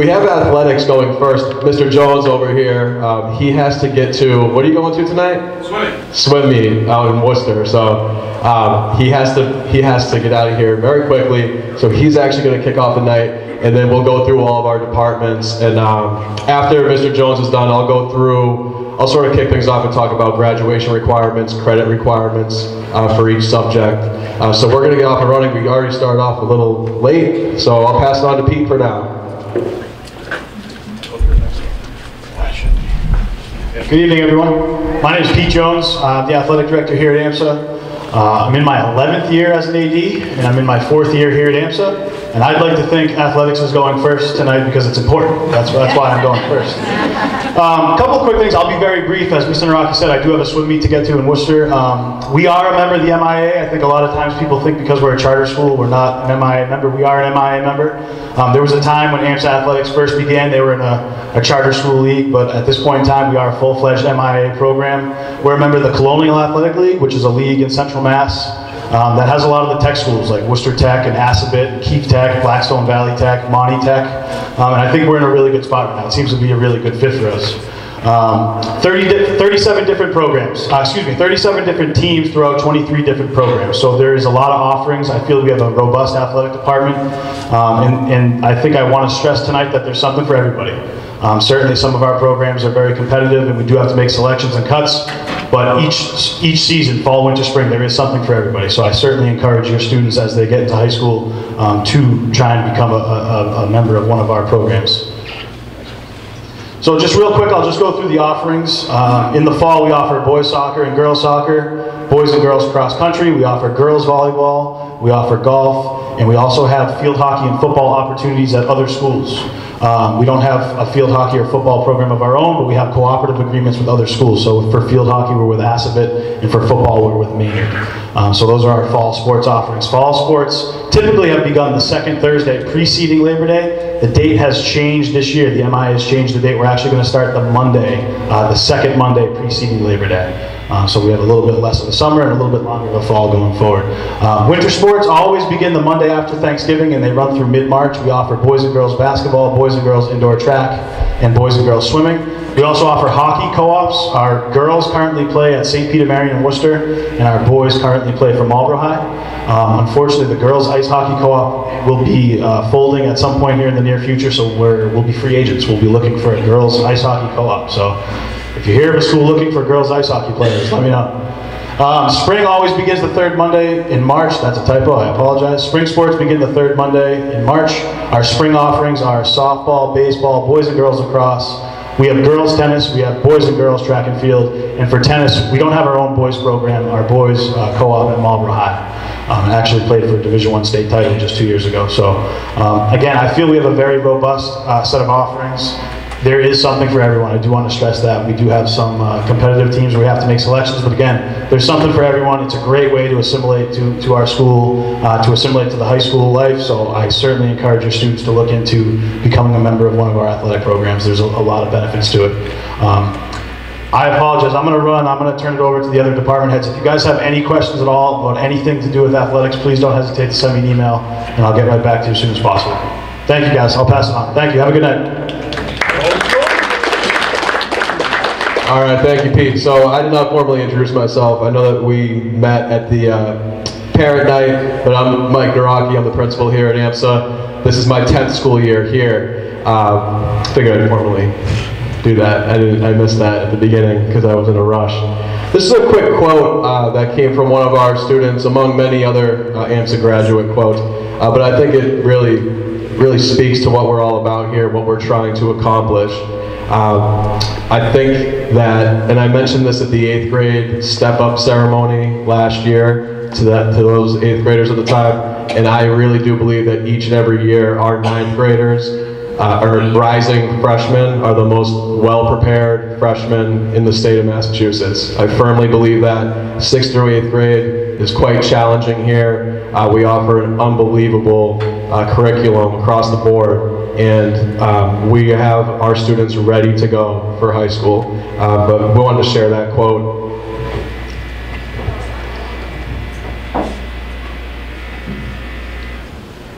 we have athletics going first. Mr. Jones over here, um, he has to get to, what are you going to tonight? Swimming. Swim meet out in Worcester. So um, he has to he has to get out of here very quickly. So he's actually going to kick off the night, and then we'll go through all of our departments. And um, after Mr. Jones is done, I'll go through. I'll sort of kick things off and talk about graduation requirements, credit requirements uh, for each subject. Uh, so we're going to get off and running. We already started off a little late, so I'll pass it on to Pete for now. Good evening, everyone. My name is Pete Jones. I'm the athletic director here at AMSA. Uh, I'm in my 11th year as an AD, and I'm in my fourth year here at AMSA. And I'd like to think athletics is going first tonight because it's important. That's, that's why I'm going first. A um, couple quick things. I'll be very brief. As Mr. Naraki said, I do have a swim meet to get to in Worcester. Um, we are a member of the MIA. I think a lot of times people think because we're a charter school, we're not an MIA member. We are an MIA member. Um, there was a time when AMSA Athletics first began, they were in a, a charter school league, but at this point in time, we are a full-fledged MIA program. We're a member of the Colonial Athletic League, which is a league in Central Mass um, that has a lot of the tech schools like Worcester Tech and Assabet, and Keefe Tech, Blackstone Valley Tech, Monty Tech. Um, and I think we're in a really good spot right now. It seems to be a really good fit for us. Um, 30 di 37 different programs, uh, excuse me, 37 different teams throughout 23 different programs. So there is a lot of offerings. I feel we have a robust athletic department. Um, and, and I think I want to stress tonight that there's something for everybody. Um, certainly some of our programs are very competitive and we do have to make selections and cuts, but each, each season, fall, winter, spring, there is something for everybody. So I certainly encourage your students as they get into high school um, to try and become a, a, a member of one of our programs. So just real quick, I'll just go through the offerings. Uh, in the fall, we offer boys soccer and girls soccer, boys and girls cross country. We offer girls volleyball, we offer golf, and we also have field hockey and football opportunities at other schools. Um, we don't have a field hockey or football program of our own, but we have cooperative agreements with other schools. So for field hockey, we're with Assabet, and for football, we're with Maynard. Um, so those are our fall sports offerings. Fall sports typically have begun the second Thursday preceding Labor Day. The date has changed this year. The MI has changed the date. We're actually going to start the Monday, uh, the second Monday preceding Labor Day. Uh, so we have a little bit less of the summer and a little bit longer of the fall going forward. Uh, winter sports always begin the Monday after Thanksgiving and they run through mid-March. We offer boys and girls basketball, boys and girls indoor track, and boys and girls swimming. We also offer hockey co-ops. Our girls currently play at St. Peter Marian in Worcester, and our boys currently play for Marlboro High. Um, unfortunately, the girls ice hockey co-op will be uh, folding at some point here in the near future, so we will be free agents. We'll be looking for a girls ice hockey co-op. So if you hear of a school looking for girls ice hockey players, let me know. Um, spring always begins the third Monday in March. That's a typo, I apologize. Spring sports begin the third Monday in March. Our spring offerings are softball, baseball, boys and girls lacrosse. We have girls tennis, we have boys and girls track and field, and for tennis, we don't have our own boys program. Our boys uh, co-op at Marlboro High. Um, actually played for a Division One state title just two years ago. So um, again, I feel we have a very robust uh, set of offerings there is something for everyone. I do want to stress that. We do have some uh, competitive teams where we have to make selections, but again, there's something for everyone. It's a great way to assimilate to, to our school, uh, to assimilate to the high school life, so I certainly encourage your students to look into becoming a member of one of our athletic programs. There's a, a lot of benefits to it. Um, I apologize. I'm going to run. I'm going to turn it over to the other department heads. If you guys have any questions at all about anything to do with athletics, please don't hesitate to send me an email, and I'll get right back to you as soon as possible. Thank you, guys. I'll pass it on. Thank you. Have a good night. All right, thank you, Pete. So I did not formally introduce myself. I know that we met at the uh, parent night, but I'm Mike Naraki. I'm the principal here at AMSA. This is my 10th school year here. Uh, figured I'd formally do that. I, didn't, I missed that at the beginning because I was in a rush. This is a quick quote uh, that came from one of our students, among many other uh, AMSA graduate quotes, uh, but I think it really, really speaks to what we're all about here, what we're trying to accomplish. Um, I think that, and I mentioned this at the eighth grade step-up ceremony last year to that to those eighth graders at the time, and I really do believe that each and every year our ninth graders uh, rising freshmen are the most well-prepared freshmen in the state of Massachusetts. I firmly believe that sixth through eighth grade is quite challenging here. Uh, we offer an unbelievable uh, curriculum across the board and um, we have our students ready to go for high school. Uh, but we wanted to share that quote.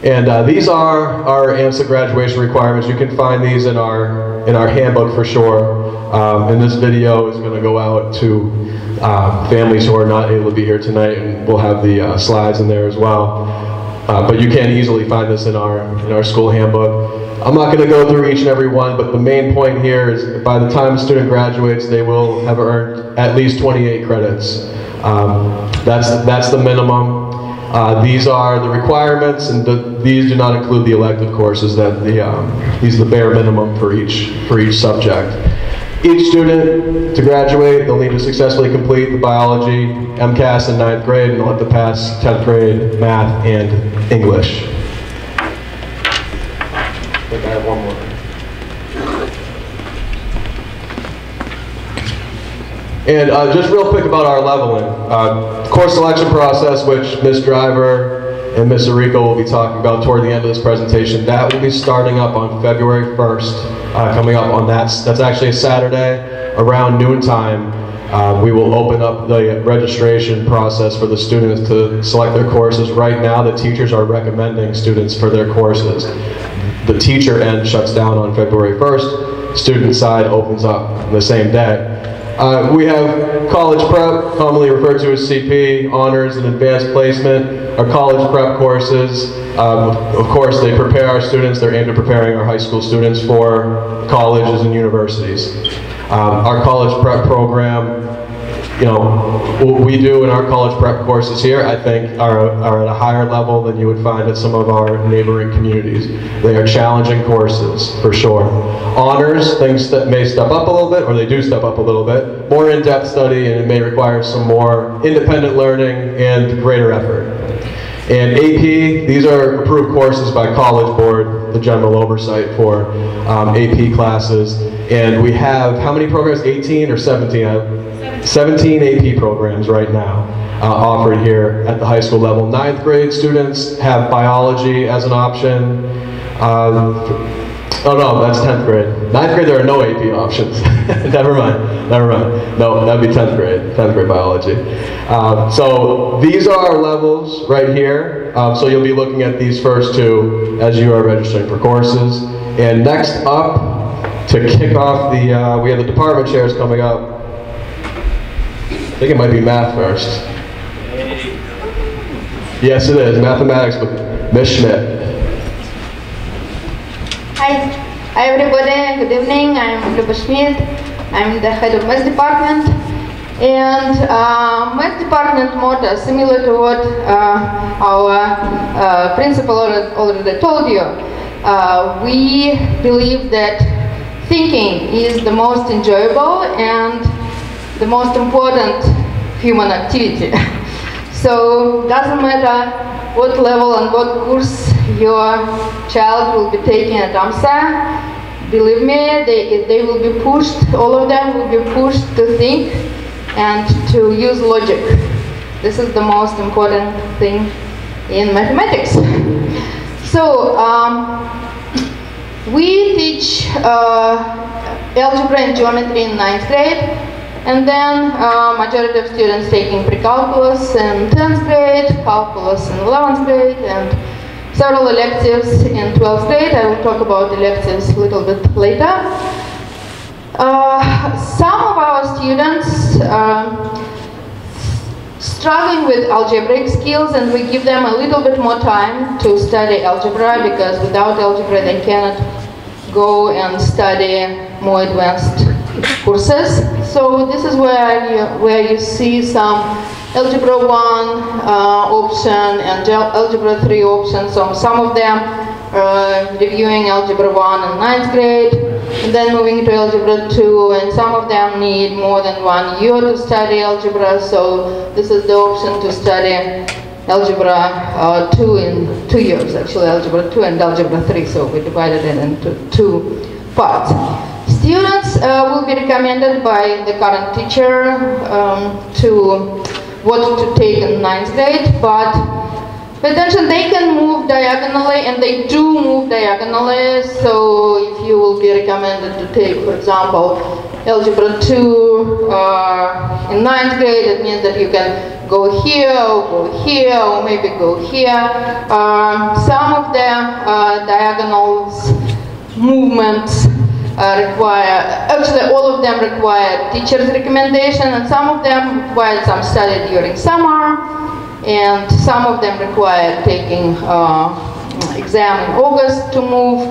And uh, these are our AMSA graduation requirements. You can find these in our in our handbook for sure. Um, and this video is going to go out to uh, families who are not able to be here tonight, and we'll have the uh, slides in there as well. Uh, but you can easily find this in our in our school handbook. I'm not going to go through each and every one, but the main point here is by the time a student graduates, they will have earned at least 28 credits. Um, that's that's the minimum. Uh, these are the requirements, and the, these do not include the elective courses. That the um, these are the bare minimum for each for each subject. Each student to graduate, they'll need to successfully complete the biology MCAS in ninth grade, and they'll have to pass 10th grade math and English. I think I have one more. And uh, just real quick about our leveling. Uh, course selection process, which Ms. Driver and Ms. Arico will be talking about toward the end of this presentation, that will be starting up on February 1st, uh, coming up on that. That's actually a Saturday around noontime. Uh, we will open up the registration process for the students to select their courses. Right now, the teachers are recommending students for their courses. The teacher end shuts down on February 1st. Student side opens up the same day. Uh, we have college prep, commonly referred to as CP, honors and advanced placement, our college prep courses. Um, of course, they prepare our students, they're aimed at preparing our high school students for colleges and universities. Um, our college prep program, you know, what we do in our college prep courses here, I think, are, are at a higher level than you would find at some of our neighboring communities. They are challenging courses, for sure. Honors, things that may step up a little bit, or they do step up a little bit. More in-depth study, and it may require some more independent learning and greater effort. And AP, these are approved courses by College Board, the general oversight for um, AP classes. And we have, how many programs, 18 or 17? I- 17 AP programs right now uh, offered here at the high school level. Ninth grade students have biology as an option. Um, oh no, that's 10th grade. Ninth grade, there are no AP options. never mind, never mind. No, that'd be 10th grade, 10th grade biology. Um, so these are our levels right here. Um, so you'll be looking at these first two as you are registering for courses. And next up, to kick off the, uh, we have the department chairs coming up. I think it might be math first. Yes, it is, mathematics with Ms. Schmidt. Hi, hi everybody, good evening. I'm Luba Schmidt. I'm the head of math department. And uh, math department motto, similar to what uh, our uh, principal already, told you, uh, we believe that thinking is the most enjoyable and the most important human activity. so doesn't matter what level and what course your child will be taking at AMSA. Believe me, they, they will be pushed, all of them will be pushed to think and to use logic. This is the most important thing in mathematics. So, um, we teach uh, algebra and geometry in ninth grade, and then uh, majority of students taking pre-calculus in 10th grade, calculus in 11th grade, and several electives in 12th grade. I will talk about electives a little bit later. Uh, some of our students uh, struggling with algebraic skills and we give them a little bit more time to study algebra because without algebra they cannot go and study more advanced courses. So this is where you, where you see some algebra 1 uh, option and algebra 3 option. So some of them uh, reviewing algebra 1 in ninth grade, and then moving to algebra 2, and some of them need more than one year to study algebra, so this is the option to study algebra uh, 2 in two years, actually algebra 2 and algebra 3, so we divided it into two parts. Students uh, will be recommended by the current teacher um, to what to take in ninth grade, but Attention, they can move diagonally and they do move diagonally. So if you will be recommended to take, for example, Algebra 2 uh, in ninth grade, it means that you can go here, or go here, or maybe go here. Uh, some of the uh, diagonals movements uh, require, actually all of them require teacher's recommendation and some of them require some study during summer and some of them require taking uh, exam in August to move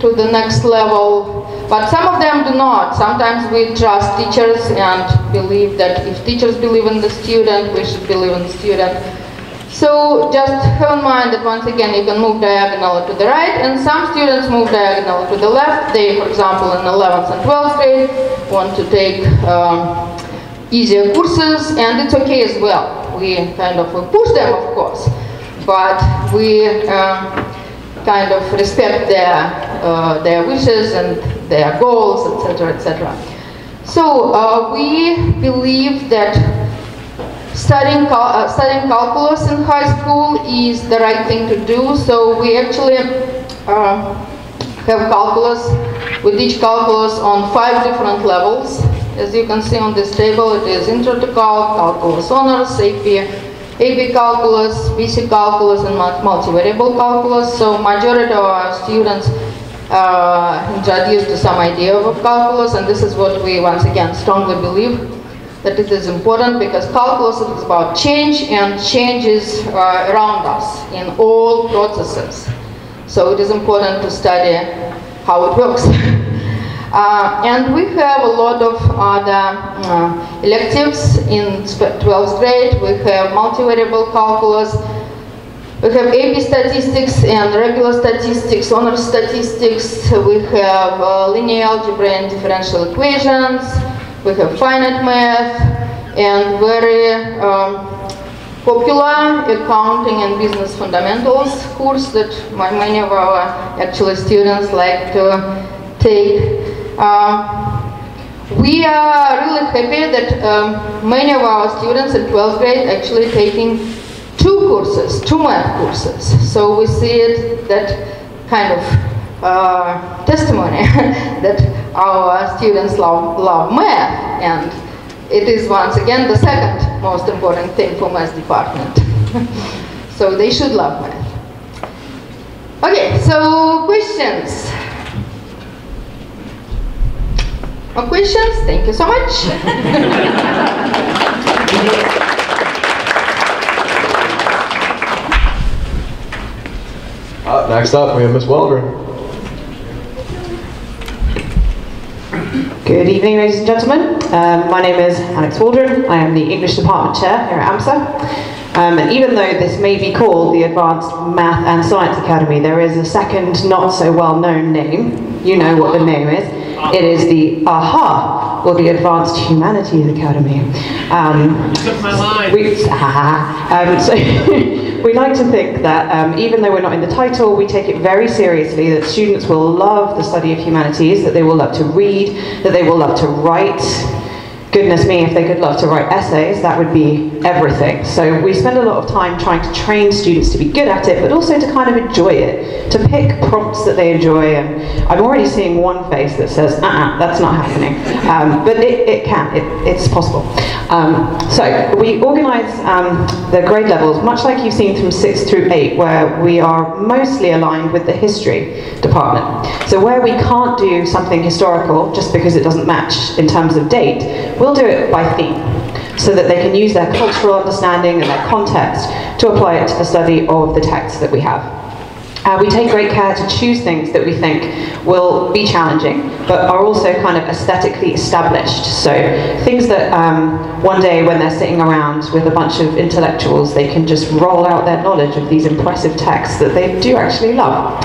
to the next level. But some of them do not. Sometimes we trust teachers and believe that if teachers believe in the student, we should believe in the student. So just have in mind that once again you can move diagonally to the right and some students move diagonally to the left. They, for example, in 11th and 12th grade want to take um, easier courses and it's okay as well. We kind of push them, of course, but we uh, kind of respect their, uh, their wishes and their goals, etc., etc. So uh, we believe that studying, cal uh, studying calculus in high school is the right thing to do. So we actually uh, have calculus, we teach calculus on five different levels. As you can see on this table, it is intro to calc, calculus honors, AP, AP calculus, BC calculus, and multivariable calculus. So majority of our students uh, introduced to some idea of calculus, and this is what we once again strongly believe that it is important because calculus is about change and changes uh, around us in all processes. So it is important to study how it works. uh, and we have a lot of other uh, electives in 12th grade. We have multivariable calculus. We have AP statistics and regular statistics, honor statistics. We have uh, linear algebra and differential equations. We have finite math and very um, popular accounting and business fundamentals course that many of our actually students like to take. Uh, we are really happy that um, many of our students in 12th grade actually taking two courses, two math courses. So we see it that kind of uh, testimony that our students love, love math and it is once again the second most important thing for math department. so they should love math. Okay, so questions? More questions? Thank you so much. Uh, next up, we have Miss Waldron. Good evening, ladies and gentlemen. Um, my name is Alex Waldron. I am the English Department Chair here at AMSA. Um, and even though this may be called the Advanced Math and Science Academy, there is a second not so well known name. You know what the name is. It is the AHA, or the Advanced Humanities Academy. Um, took my line. We, um, so we like to think that um, even though we're not in the title, we take it very seriously that students will love the study of humanities, that they will love to read, that they will love to write, goodness me, if they could love to write essays, that would be everything. So we spend a lot of time trying to train students to be good at it, but also to kind of enjoy it, to pick prompts that they enjoy. And I'm already seeing one face that says, uh-uh, that's not happening. Um, but it, it can, it, it's possible. Um, so we organise um, the grade levels, much like you've seen from 6 through 8, where we are mostly aligned with the history department. So where we can't do something historical, just because it doesn't match in terms of date, we'll do it by theme so that they can use their cultural understanding and their context to apply it to the study of the text that we have. Uh, we take great care to choose things that we think will be challenging, but are also kind of aesthetically established. So things that um, one day when they're sitting around with a bunch of intellectuals, they can just roll out their knowledge of these impressive texts that they do actually love.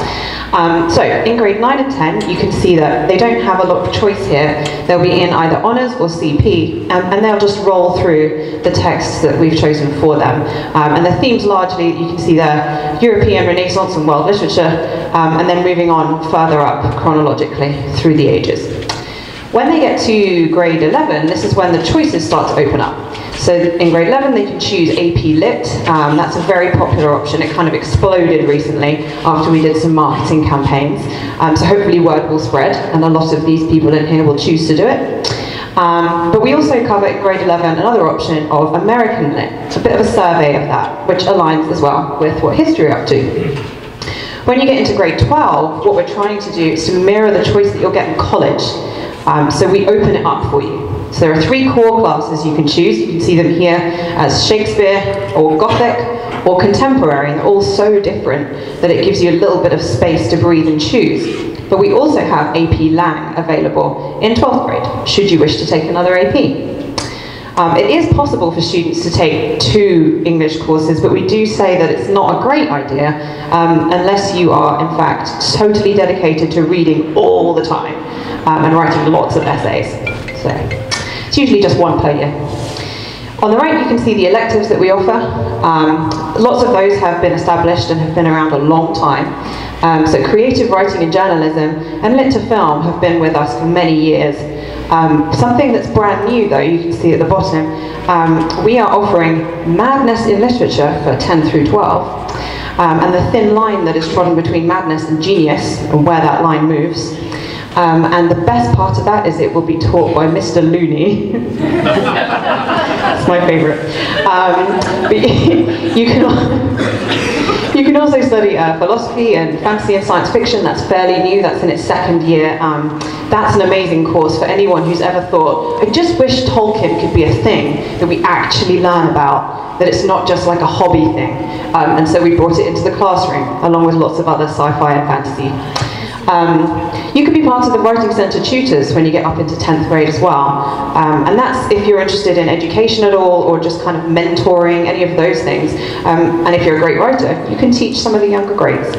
Um, so in grade 9 and 10, you can see that they don't have a lot of choice here. They'll be in either honours or CP, um, and they'll just roll through the texts that we've chosen for them. Um, and the themes largely, you can see there, European Renaissance and world literature, um, and then moving on further up chronologically through the ages. When they get to grade 11, this is when the choices start to open up. So in grade 11, they can choose AP Lit. Um, that's a very popular option. It kind of exploded recently after we did some marketing campaigns. Um, so hopefully word will spread, and a lot of these people in here will choose to do it. Um, but we also cover in grade 11 another option of American Lit. It's a bit of a survey of that, which aligns as well with what history are up to. When you get into grade 12, what we're trying to do is to mirror the choice that you'll get in college. Um, so we open it up for you. So there are three core classes you can choose. You can see them here as Shakespeare or Gothic or Contemporary, and they're all so different that it gives you a little bit of space to breathe and choose. But we also have AP Lang available in 12th grade, should you wish to take another AP. Um, it is possible for students to take two English courses, but we do say that it's not a great idea um, unless you are, in fact, totally dedicated to reading all the time um, and writing lots of essays. So it's usually just one per year. On the right, you can see the electives that we offer. Um, lots of those have been established and have been around a long time. Um, so creative writing and journalism and lit to film have been with us for many years. Um, something that's brand new, though, you can see at the bottom, um, we are offering Madness in Literature for 10 through 12, um, and the thin line that is trodden between madness and genius, and where that line moves. Um, and the best part of that is it will be taught by Mr. Looney. It's my favourite. Um, you can. You can also study uh, philosophy and fantasy and science fiction. That's fairly new. That's in its second year. Um, that's an amazing course for anyone who's ever thought, I just wish Tolkien could be a thing that we actually learn about, that it's not just like a hobby thing. Um, and so we brought it into the classroom, along with lots of other sci-fi and fantasy. Um, you could be part of the Writing Centre tutors when you get up into 10th grade as well. Um, and that's if you're interested in education at all or just kind of mentoring, any of those things. Um, and if you're a great writer, you can teach some of the younger grades.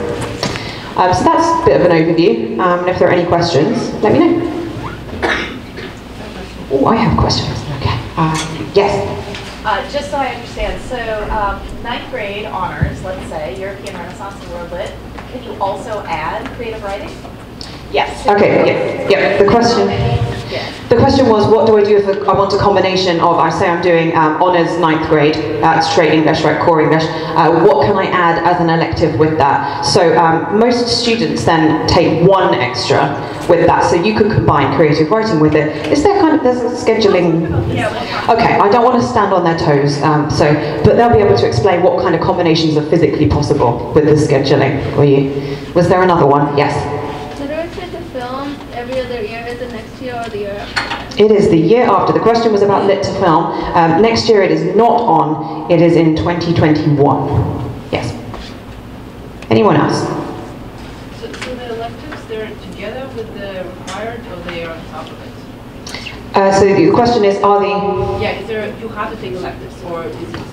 Um, so that's a bit of an overview. Um, and if there are any questions, let me know. Oh, I have questions. Okay. Uh, yes. Uh, just so I understand, so ninth grade honors, let's say, European Renaissance and World Lit, can you also add creative writing? Yes. Okay. Yeah. Yeah. The question. The question was, what do I do if I want a combination of, I say I'm doing um, honours ninth grade, uh, straight English, right, core English. Uh, what can I add as an elective with that? So um, most students then take one extra with that, so you could combine creative writing with it. Is there kind of there's a scheduling? Okay, I don't want to stand on their toes, um, so but they'll be able to explain what kind of combinations are physically possible with the scheduling for you. Was there another one? Yes. every other year? Is it next year or the year after? It is the year after. The question was about lit to film. Um, next year it is not on. It is in 2021. Yes. Anyone else? So, so the electives, they're together with the required or they are on top of it? Uh, so the question is, are the... Yeah, is there, you have to take electives or is it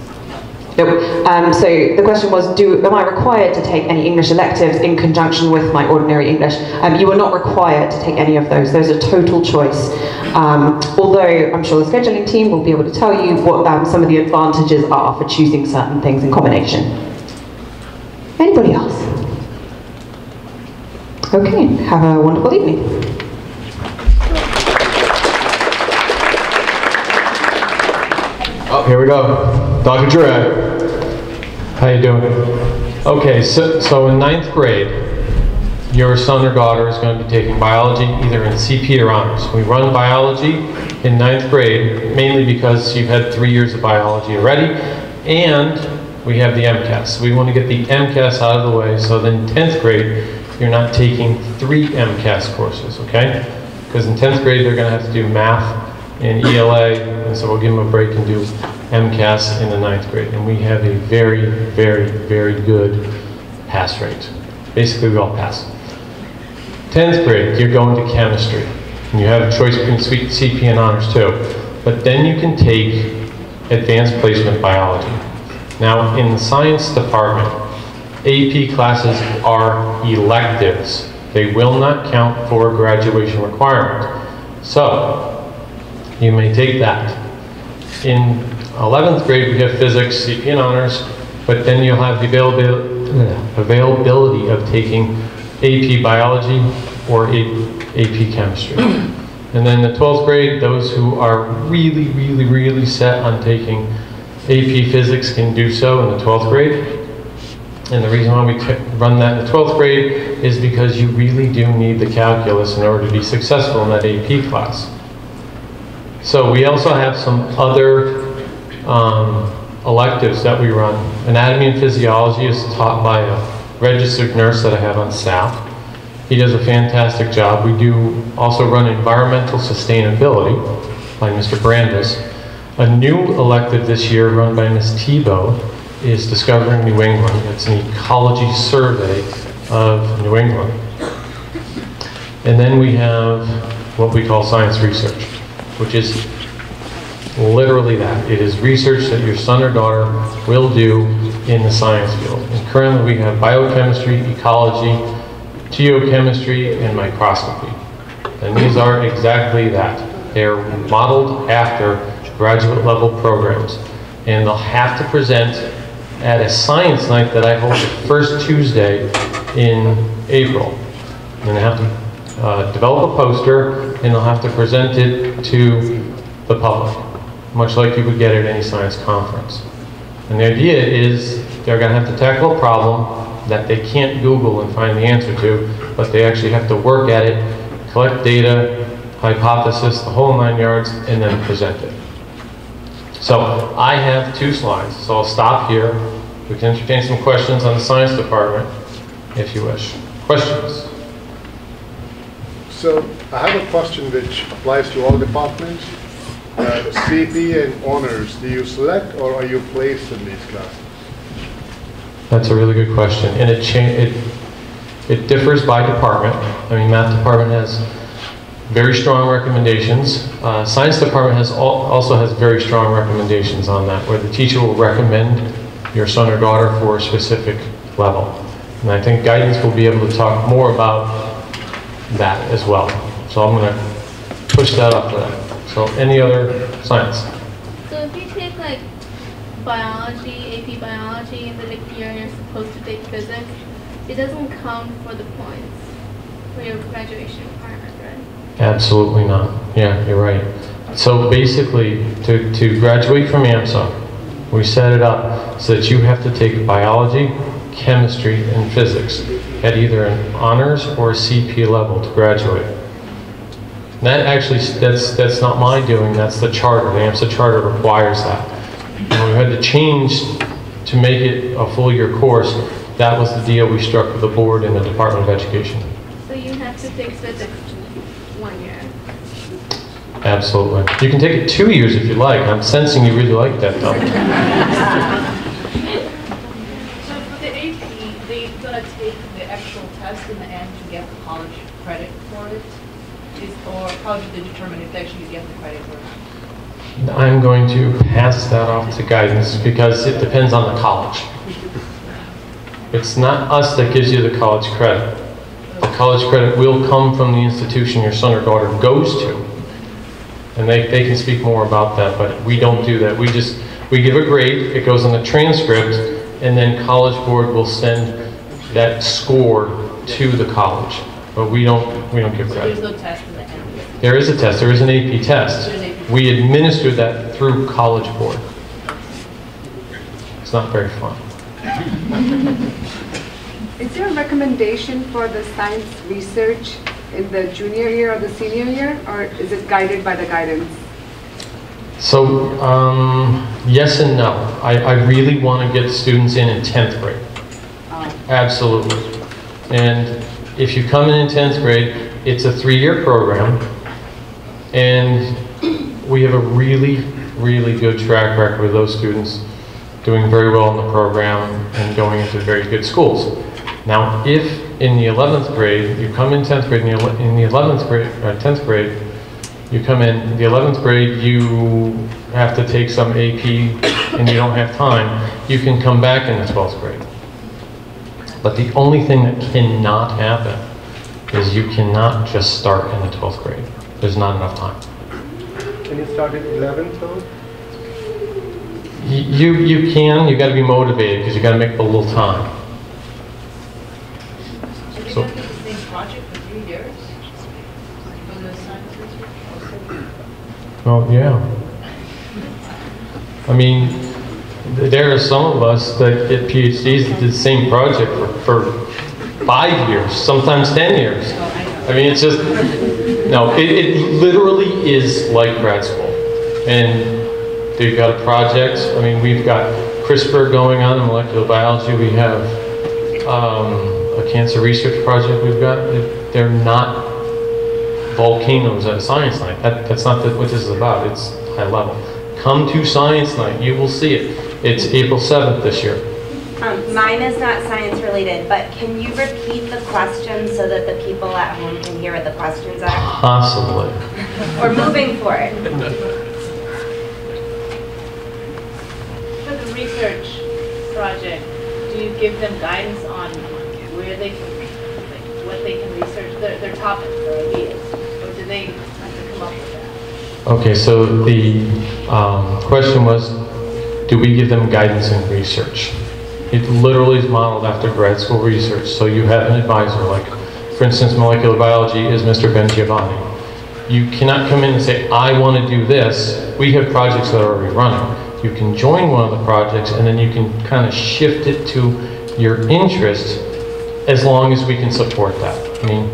Nope. Um, so the question was, do am I required to take any English electives in conjunction with my ordinary English? Um, you are not required to take any of those. Those are total choice. Um, although I'm sure the scheduling team will be able to tell you what um, some of the advantages are for choosing certain things in combination. Anybody else? Okay, have a wonderful evening. Oh, here we go. Dr. Jurak. How you doing? Okay, so, so in ninth grade, your son or daughter is going to be taking biology either in CP or honors. We run biology in ninth grade mainly because you've had three years of biology already, and we have the MCAS. So we want to get the MCAS out of the way so then 10th grade, you're not taking three MCAS courses, okay? Because in 10th grade, they're going to have to do math and ELA and so we'll give them a break and do MCAS in the ninth grade. And we have a very, very, very good pass rate. Basically, we all pass. 10th grade, you're going to chemistry. And you have a choice between CP and honors too. But then you can take advanced placement biology. Now, in the science department, AP classes are electives. They will not count for graduation requirement. So, you may take that. In 11th grade, we have physics, CP and honors, but then you'll have the availability of taking AP biology or AP chemistry. And then the 12th grade, those who are really, really, really set on taking AP physics can do so in the 12th grade. And the reason why we run that in the 12th grade is because you really do need the calculus in order to be successful in that AP class. So we also have some other um, electives that we run. Anatomy and physiology is taught by a registered nurse that I have on staff. He does a fantastic job. We do also run environmental sustainability by Mr. Brandis. A new elective this year run by Ms. Tebow is Discovering New England. It's an ecology survey of New England. And then we have what we call science research, which is literally that. It is research that your son or daughter will do in the science field. And currently we have biochemistry, ecology, geochemistry, and microscopy. And these are exactly that. They're modeled after graduate level programs. And they'll have to present at a science night that I hold the first Tuesday in April. And they have to uh, develop a poster and they'll have to present it to the public, much like you would get at any science conference. And the idea is they're going to have to tackle a problem that they can't Google and find the answer to, but they actually have to work at it, collect data, hypothesis, the whole nine yards, and then present it. So I have two slides, so I'll stop here. We can entertain some questions on the science department, if you wish. Questions? So I have a question which applies to all departments. Uh, CP and honors, do you select or are you placed in these classes? That's a really good question, and it it it differs by department. I mean, math department has very strong recommendations. Uh, science department has al- also has very strong recommendations on that, where the teacher will recommend your son or daughter for a specific level. And I think guidance will be able to talk more about that as well. So I'm going to push that up to that. So any other science? So if you take like biology, AP biology, and the next year you're supposed to take physics, it doesn't count for the points for your graduation requirement, right? Absolutely not. Yeah, you're right. So basically, to, to graduate from AMSA, we set it up so that you have to take biology, chemistry, and physics at either an honors or a CP level to graduate. That actually, that's, that's not my doing, that's the charter. The AMSA charter requires that. And we had to change to make it a full year course. That was the deal we struck with the board and the Department of Education. So you have to take the one year. Absolutely. You can take it two years if you like. I'm sensing you really like that, though. So for the AP, they gonna take the actual test in the end to get the college credit for it? Is, or how do they determine if they actually get the credit or not? I'm going to pass that off to guidance because it depends on the college. It's not us that gives you the college credit. The college credit will come from the institution your son or daughter goes to. And they, they can speak more about that, but we don't do that. We just, we give a grade, it goes on the transcript, and then College Board will send that score to the college. But we don't, we don't give So credit. there's no test in the end? There is a test, there is an AP test. There's an AP. We administer that through College Board. It's not very fun. Is there a recommendation for the science research in the junior year or the senior year, or is it guided by the guidance? So, um, yes and no. I, I really want to get students in in 10th grade. Absolutely. And if you come in in 10th grade, it's a three-year program, and we have a really, really good track record with those students doing very well in the program and going into very good schools. Now, if in the 11th grade, you come in 10th grade, in the in the 11th grade, uh, or 10th grade, you come in the 11th grade, you have to take some AP and you don't have time, you can come back in the 12th grade. But the only thing that cannot happen is you cannot just start in the 12th grade. There's not enough time. Can you start at 11th though? You, you can, you gotta be motivated because you gotta make the little time. So they So- gonna the same project for three years? For the science research? Well, yeah. I mean, there are some of us that get PhDs that did the same project for, for five years, sometimes 10 years. I mean, it's just, no, it, it literally is like grad school. And they've got a project, I mean, we've got CRISPR going on in molecular biology, we have um, a cancer research project we've got. They're not volcanoes at science night. That, that's not the, what this is about, it's high level. Come to science night, you will see it. It's April 7th this year. Um, mine is not science related, but can you repeat the question so that the people at home can hear what the questions are? Possibly. We're moving for it. For the research project, do you give them guidance on where they can, like, what they can research, their, their topics, their ideas? Or do they have to come up with that? Okay, so the um, question was, do we give them guidance in research? It literally is modeled after grad school research, so you have an advisor, like, for instance, molecular biology is Mr. Ben Giovanni. You cannot come in and say, I want to do this. We have projects that are already running. You can join one of the projects and then you can kind of shift it to your interest as long as we can support that. I mean,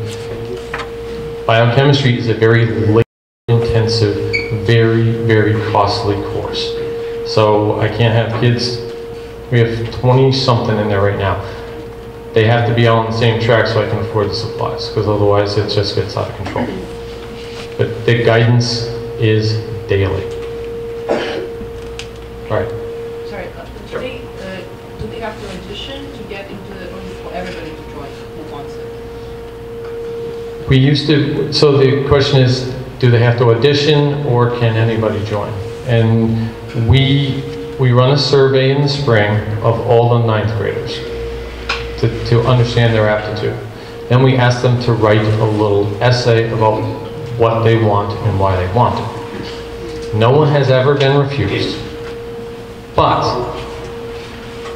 biochemistry is a very labor-intensive, very, very costly course. So I can't have kids, we have 20-something in there right now. They have to be all on the same track so I can afford the supplies, because otherwise it just gets out of control. But the guidance is daily. Right. Sorry, uh, do they, uh, do they have to audition to get into the, or for everybody to join who wants it? We used to, so the question is, do they have to audition or can anybody join? And we, we run a survey in the spring of all the ninth graders to, to understand their aptitude. Then we ask them to write a little essay about what they want and why they want it. No one has ever been refused. But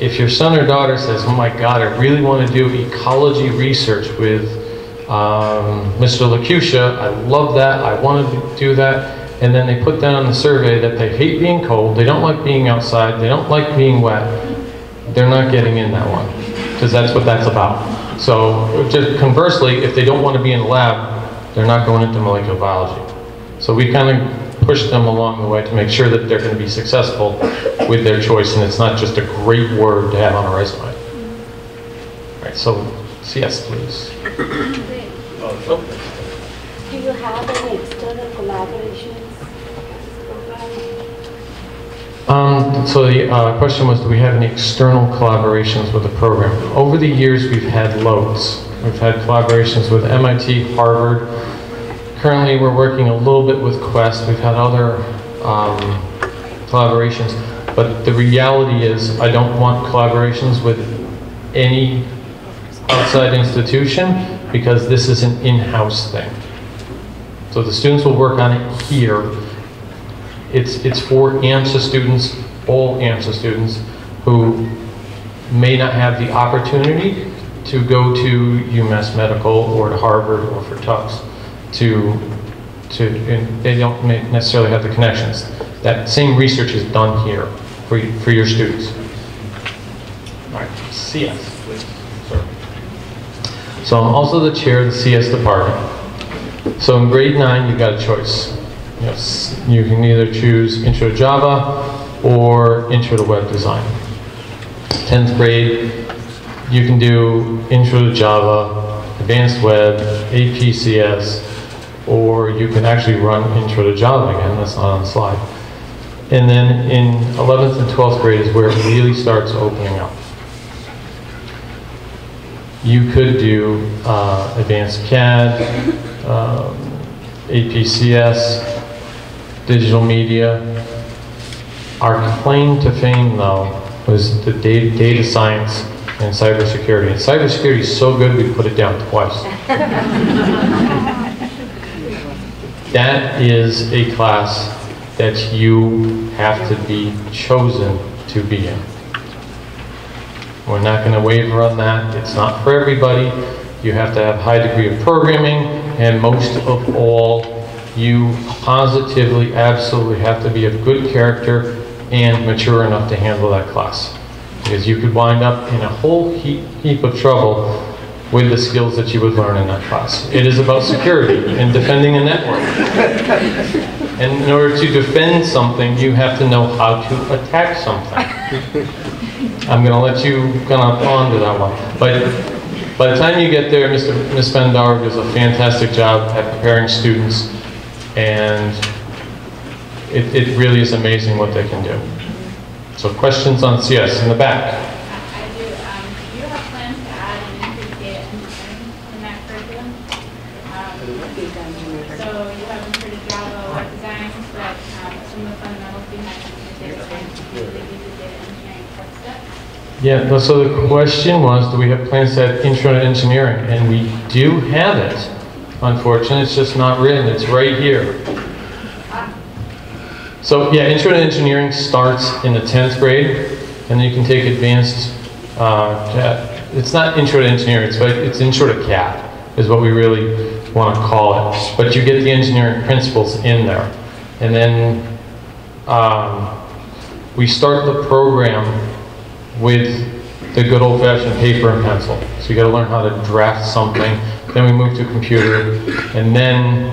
if your son or daughter says, oh my God, I really want to do ecology research with um, Mr. Lacutia, I love that, I want to do that, and then they put down on the survey that they hate being cold, they don't like being outside, they don't like being wet, they're not getting in that one, because that's what that's about. So just conversely, if they don't want to be in the lab, they're not going into molecular biology. So we kind of push them along the way to make sure that they're going to be successful with their choice, and it's not just a great word to have on a resume. All right, so CS, please. Do you have any external collaborations? Um, so the uh, question was, do we have any external collaborations with the program? Over the years, we've had loads. We've had collaborations with MIT, Harvard. Currently, we're working a little bit with Quest. We've had other um, collaborations. But the reality is, I don't want collaborations with any outside institution because this is an in-house thing. So the students will work on it here. It's, it's for AMSA students, all AMSA students, who may not have the opportunity to go to UMass Medical or to Harvard or for Tufts to, to they don't necessarily have the connections. That same research is done here for, you- for your students. All right, CS, please, sir. So I'm also the chair of the CS department. So in grade nine, you've got a choice. Yes, you can either choose Intro Java or Intro to Web Design. 10th grade, you can do Intro to Java, Advanced Web, APCS, or you can actually run Intro to Java again, that's not on the slide. And then in 11th and 12th grade is where it really starts opening up. You could do uh, Advanced CAD, um, APCS, digital media. Our claim to fame, though, was the data, data science and cybersecurity. And cybersecurity is so good, we put it down twice. That is a class that you have to be chosen to be in. We're not going to waver on that. It's not for everybody. You have to have a high degree of programming, and most of all, you positively, absolutely have to be of good character and mature enough to handle that class. Because you could wind up in a whole heap, heap of trouble with the skills that you would learn in that class. It is about security and defending a network. And in order to defend something, you have to know how to attack something. I'm going to let you kind of ponder that one. But by the time you get there, Mr. Ms. Bendauer does a fantastic job at preparing students, and it, it really is amazing what they can do. So questions on CS in the back? I do, um, do you have plans to add an increased data engineering in that curriculum? Um, So you have included Java, web design, but, um, some of the fundamentals behind computer science, the data engineering tech. Yeah, so the question was, do we have plans to add intro to engineering? And we do have it. Unfortunately, it's just not written, it's right here. So, yeah, intro to engineering starts in the 10th grade, and then you can take advanced, uh. It's not intro to engineering, it's, like- it's intro to CAD, is what we really want to call it. But you get the engineering principles in there. And then, um, we start the program with the good old fashioned paper and pencil. So you gotta learn how to draft something, then we move to computer, and then,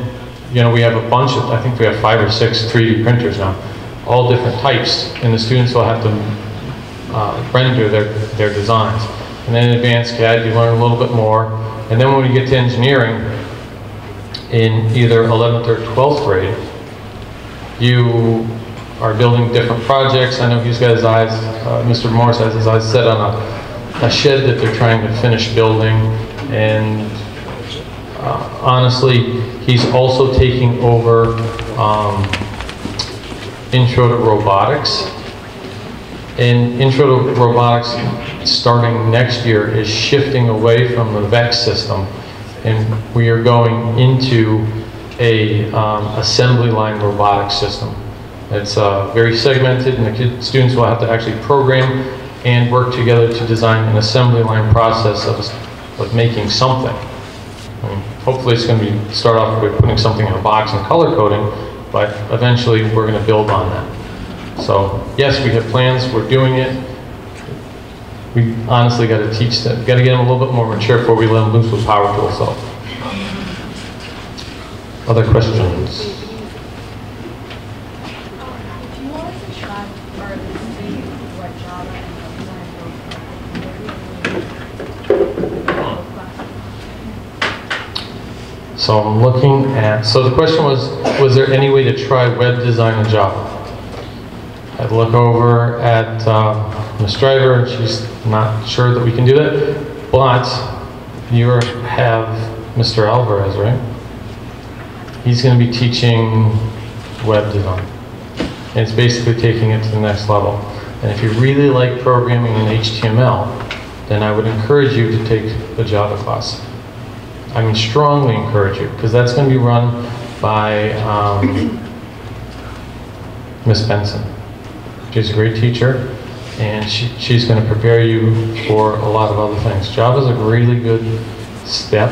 you know, we have a bunch of, I think we have five or six 3D printers now, all different types, and the students will have to uh, render their, their designs. And then in advanced CAD, you learn a little bit more, and then when we get to engineering, in either 11th or 12th grade, you are building different projects. I know he's got his eyes, uh, Mr. Morris has his eyes set on a, a shed that they're trying to finish building. And uh, honestly, he's also taking over um, intro to robotics. And intro to robotics, starting next year, is shifting away from the VEX system. And we are going into a um, assembly line robotics system. It's uh, very segmented, and the students will have to actually program and work together to design an assembly line process of, of making something. Hopefully, it's going to be start off with putting something in a box and color coding, but eventually, we're going to build on that. So, yes, we have plans. We're doing it. We honestly got to teach them. Got to get them a little bit more mature before we let them loose with power tools. So, other questions? If you wanted to track or see what Java and web design both So I'm looking at, so the question was, was there any way to try web design in Java? I'd look over at um, Ms. Driver, and she's not sure that we can do that, but you have Mr. Alvarez, right? He's going to be teaching web design. And it's basically taking it to the next level. And if you really like programming in HTML, then I would encourage you to take the Java class. I mean, strongly encourage you, because that's going to be run by um, Miss Benson. She's a great teacher, and she, she's going to prepare you for a lot of other things. Java is a really good step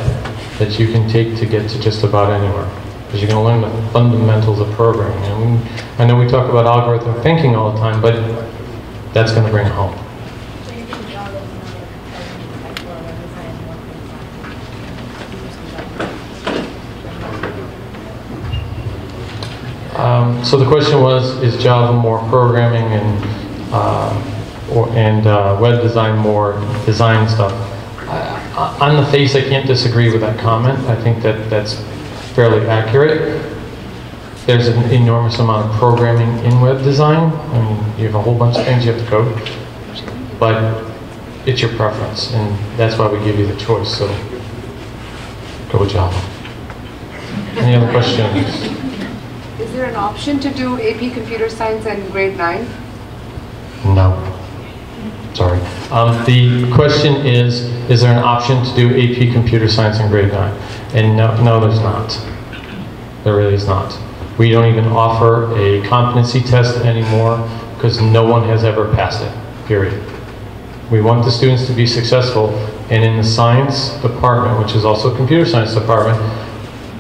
that you can take to get to just about anywhere, because you're going to learn the fundamentals of programming. And we, I know we talk about algorithm thinking all the time, but that's going to bring home. So you think Java is not a competitive type for web design and Um, so the question was, is Java more programming and, uh, or, and uh, web design more design stuff? I- I- On the face, I can't disagree with that comment. I think that that's fairly accurate. There's an enormous amount of programming in web design. I mean, you have a whole bunch of things you have to code. But it's your preference, and that's why we give you the choice, so go with Java. Any other questions? Is there an option to do AP Computer Science in grade nine? No. Sorry. Um, the question is, is there an option to do AP Computer Science in grade nine? And no, no, there's not. There really is not. We don't even offer a competency test anymore because no one has ever passed it, period. We want the students to be successful, and in the science department, which is also a computer science department,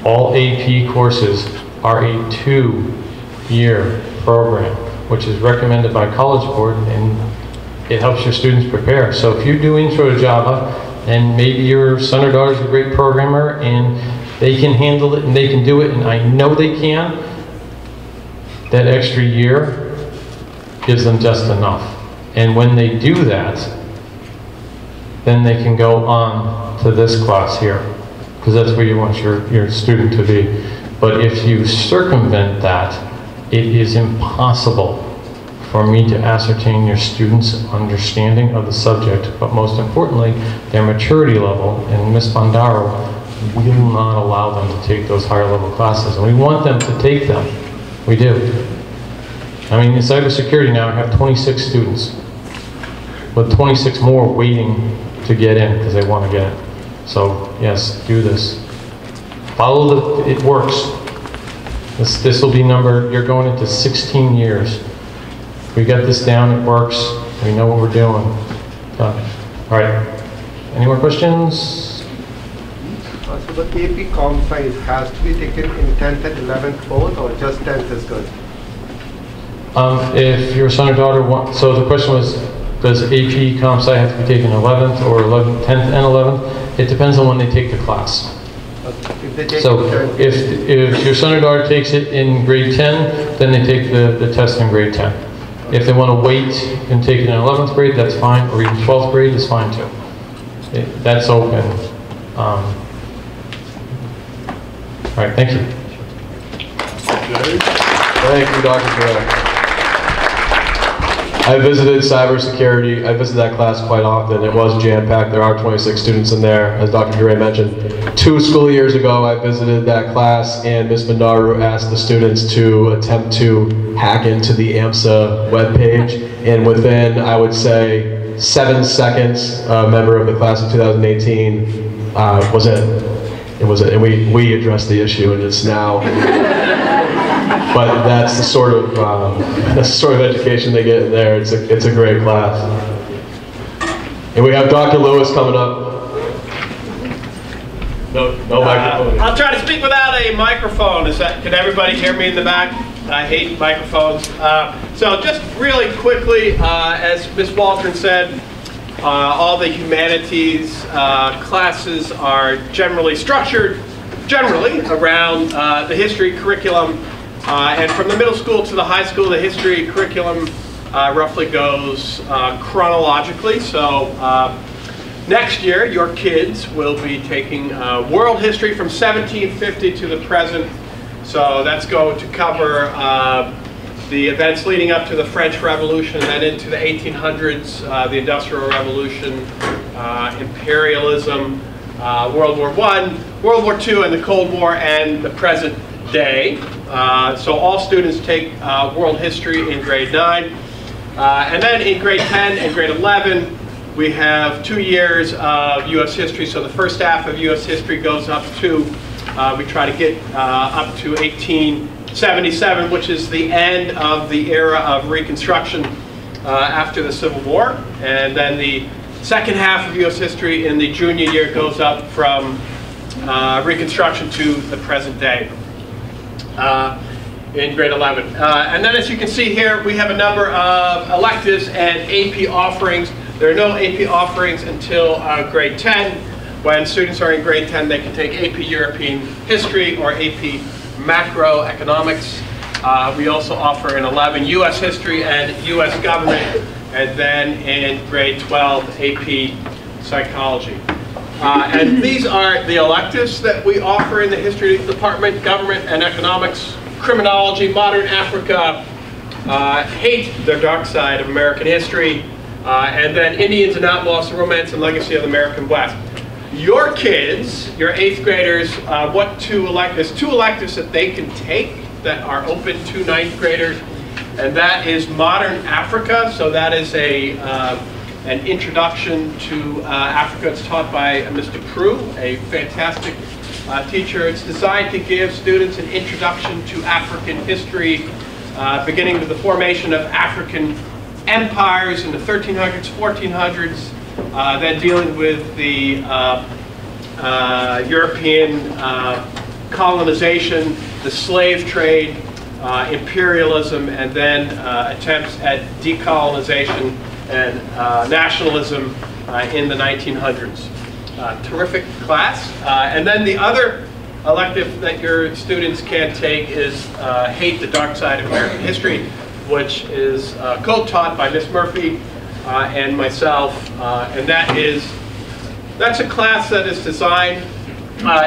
all AP courses are a two-year program, which is recommended by College Board, and it helps your students prepare. So if you do intro to Java, and maybe your son or daughter's a great programmer, and they can handle it, and they can do it, and I know they can, that extra year gives them just enough. And when they do that, then they can go on to this class here, because that's where you want your, your student to be. But if you circumvent that, it is impossible for me to ascertain your students' understanding of the subject, but most importantly, their maturity level, and Ms. Bondaro will not allow them to take those higher level classes. And we want them to take them. We do. I mean, in cybersecurity now, I have 26 students, with 26 more waiting to get in because they want to get in. So, yes, do this. Follow the, it works. This, this will be number, you're going into 16 years. We got this down, it works, we know what we're doing. All right. Any more questions? Uh, So the AP Com Science has to be taken in 10th and 11th both, or just 10th is good? Um, if your son or daughter want, so the question was, does AP Comp Sci have to be taken 11th or 11th, 10th and 11th? It depends on when they take the class. Take So if, if your son or daughter takes it in grade 10, then they take the, the test in grade 10. If they want to wait and take it in 11th grade, that's fine, or even 12th grade is fine too. It- That's open. Um, All right, thank you. Thank you, Dr. Correct. I visited cybersecurity, I visited that class quite often. It was jam-packed. There are 26 students in there, as Dr. Dre mentioned. Two school years ago, I visited that class and Ms. Mandaru asked the students to attempt to hack into the AMSA webpage. And within, I would say, seven seconds, a member of the class of 2018 uh, was in. It was, and we, we addressed the issue and it's now but that's the sort of um, that's the sort of education they get in there. It's a it's a great class. And we have Dr. Lewis coming up. No, no microphone. I'll try to speak without a microphone. Is that, can everybody hear me in the back? I hate microphones. Uh, so just really quickly, uh, as Ms. Waldron said, uh, all the humanities uh, classes are generally structured, generally, around uh, the history curriculum. Uh, and from the middle school to the high school, the history curriculum uh, roughly goes uh, chronologically. So Next year, your kids will be taking world history from 1750 to the present. So that's going to cover the events leading up to the French Revolution, and then into the 1800s, uh, the Industrial Revolution, uh, imperialism, uh, World War I, World War II, and the Cold War, and the present day. Uh, so all students take uh, world history in grade 9. Uh, and then in grade 10 and grade 11, we have two years of U.S. history. So the first half of U.S. history goes up to, uh, we try to get uh, up to 1877, which is the end of the era of Reconstruction after the Civil War. And then the second half of U.S. history in the junior year goes up from Reconstruction to the present day in grade 11. Uh, and then as you can see here, we have a number of electives and AP offerings. There are no AP offerings until uh, grade 10. When students are in grade 10, they can take AP European History or AP Macroeconomics. Uh, we also offer in 11 U.S. History and U.S. Government, and then in grade 12, AP Psychology. Uh, and these are the electives that we offer in the History Department, Government and Economics, Criminology, Modern Africa, uh, Hate, the Dark Side of American History, uh, and then Indians and Outlaws, the Romance and Legacy of the American West. Your kids, your eighth graders, uh, what two electives, two electives that they can take that are open to ninth graders, and that is Modern Africa, so that is a uh, an introduction to uh, Africa. It's taught by Mr. Prue, a fantastic uh, teacher. It's designed to give students an introduction to African history, uh, beginning with the formation of African empires in the 1300s, 1400s, uh, then dealing with the uh, uh, European colonization, the slave trade, imperialism, and then attempts at decolonization and uh, nationalism uh, in the 1900s. Uh, terrific class. Uh, and then the other elective that your students can take is uh, Hate the Dark Side of American History, which is co-taught by Miss Murphy and myself. And that is, that's a class that is designed,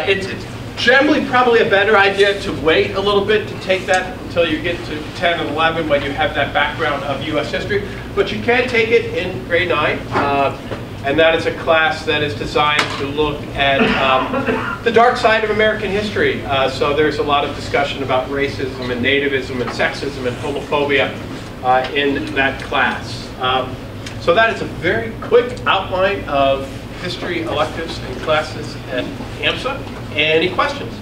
it's, it's generally probably a better idea to wait a little bit to take that until you get to 10 and 11 when you have that background of U.S. history. But you can take it in grade 9. Uh, and that is a class that is designed to look at um, the dark side of American history. Uh, so there's a lot of discussion about racism and nativism and sexism and homophobia uh, in that class. Um, so that is a very quick outline of history electives and classes at AMSA. Any questions?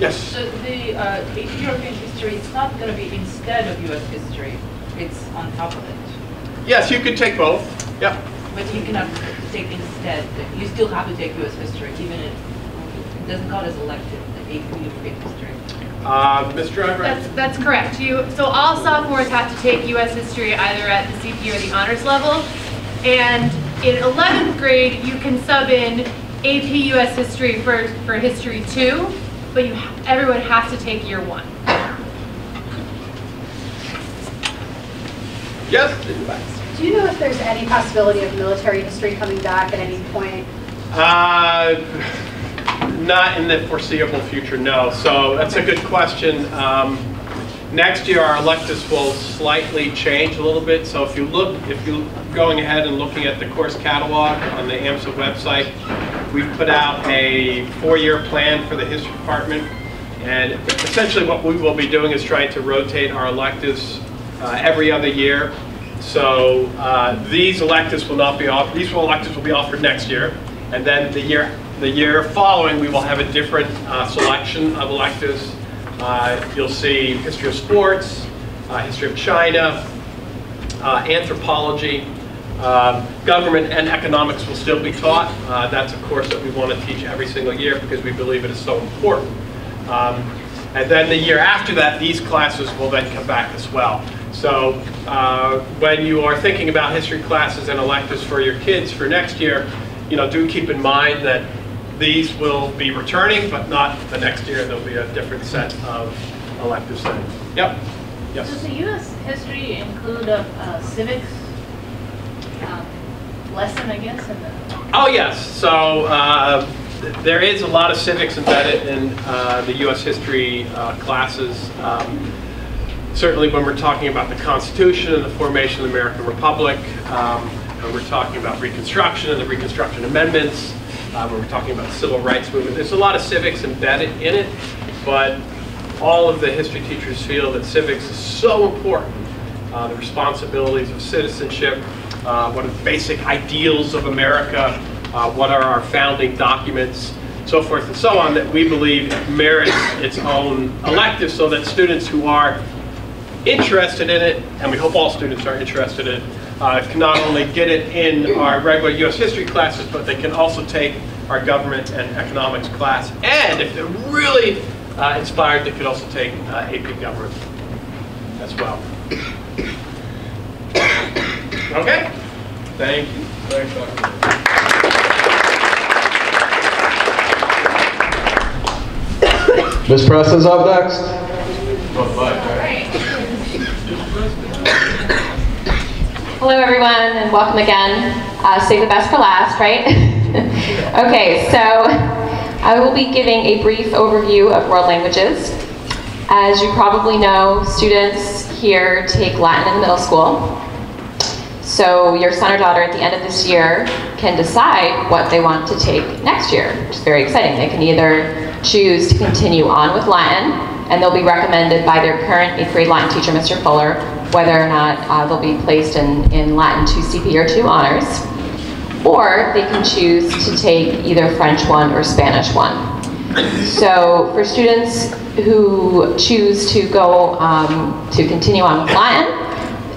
Yes. So the uh, European history is not going to be instead of U.S. history. It's on top of it. Yes, you could take both. Yeah. But you cannot take instead. You still have to take U.S. history, even if it doesn't count as elective, the AP European history. Uh, Ms. Driver? That's, that's correct. You, so all sophomores have to take U.S. history either at the CP or the honors level. And in 11th grade, you can sub in AP U.S. history for, for history two, but you, everyone has to take year one. Yes? Do you know if there's any possibility of military history coming back at any point? Uh, not in the foreseeable future, no. So that's a good question. Um, next year, our electives will slightly change a little bit. So if you look, if you're going ahead and looking at the course catalog on the AMSA website, we've put out a four-year plan for the history department. And essentially what we will be doing is trying to rotate our electives uh, every other year. So uh, these electives will not be offered, these electives will be offered next year. And then the year, the year following, we will have a different uh, selection of electives. Uh, you'll see history of sports, uh, history of China, uh, anthropology, um, government and economics will still be taught. that's a course that we want to teach every single year because we believe it is so important. Um, and then the year after that, these classes will then come back as well. So uh, when you are thinking about history classes and electives for your kids for next year, you know, do keep in mind that these will be returning, but not the next year. There'll be a different set of electives then. Yep. Yes. Does the U.S. history include a civics um, lesson, I guess? Oh yes. So uh, there is a lot of civics embedded in uh, the U.S. history uh, classes. Um, certainly when we're talking about the Constitution and the formation of the American Republic, um, and we're talking about Reconstruction and the Reconstruction Amendments, um, when we're talking about the Civil Rights Movement, there's a lot of civics embedded in it, but all of the history teachers feel that civics is so important. Uh, the responsibilities of citizenship, uh, what are the basic ideals of America, uh, what are our founding documents, so forth and so on, that we believe merits its own elective so that students who are interested in it, and we hope all students are interested in it, uh, can not only get it in our regular U.S. history classes, but they can also take our government and economics class. And if they're really uh, inspired, they could also take uh, AP government as well. Okay? Thank you. Thanks, Dr. Ms. is up next. Oh. Hello everyone and welcome again. Uh, save the best for last, right? okay, so I will be giving a brief overview of world languages. As you probably know, students here take Latin in the middle school. So your son or daughter at the end of this year can decide what they want to take next year, which is very exciting. They can either choose to continue on with Latin, and they'll be recommended by their current 8th grade Latin teacher, Mr. Fuller, whether or not uh, they'll be placed in, in Latin 2 CP or 2 honors, or they can choose to take either French 1 or Spanish 1. So for students who choose to go um, to continue on with Latin,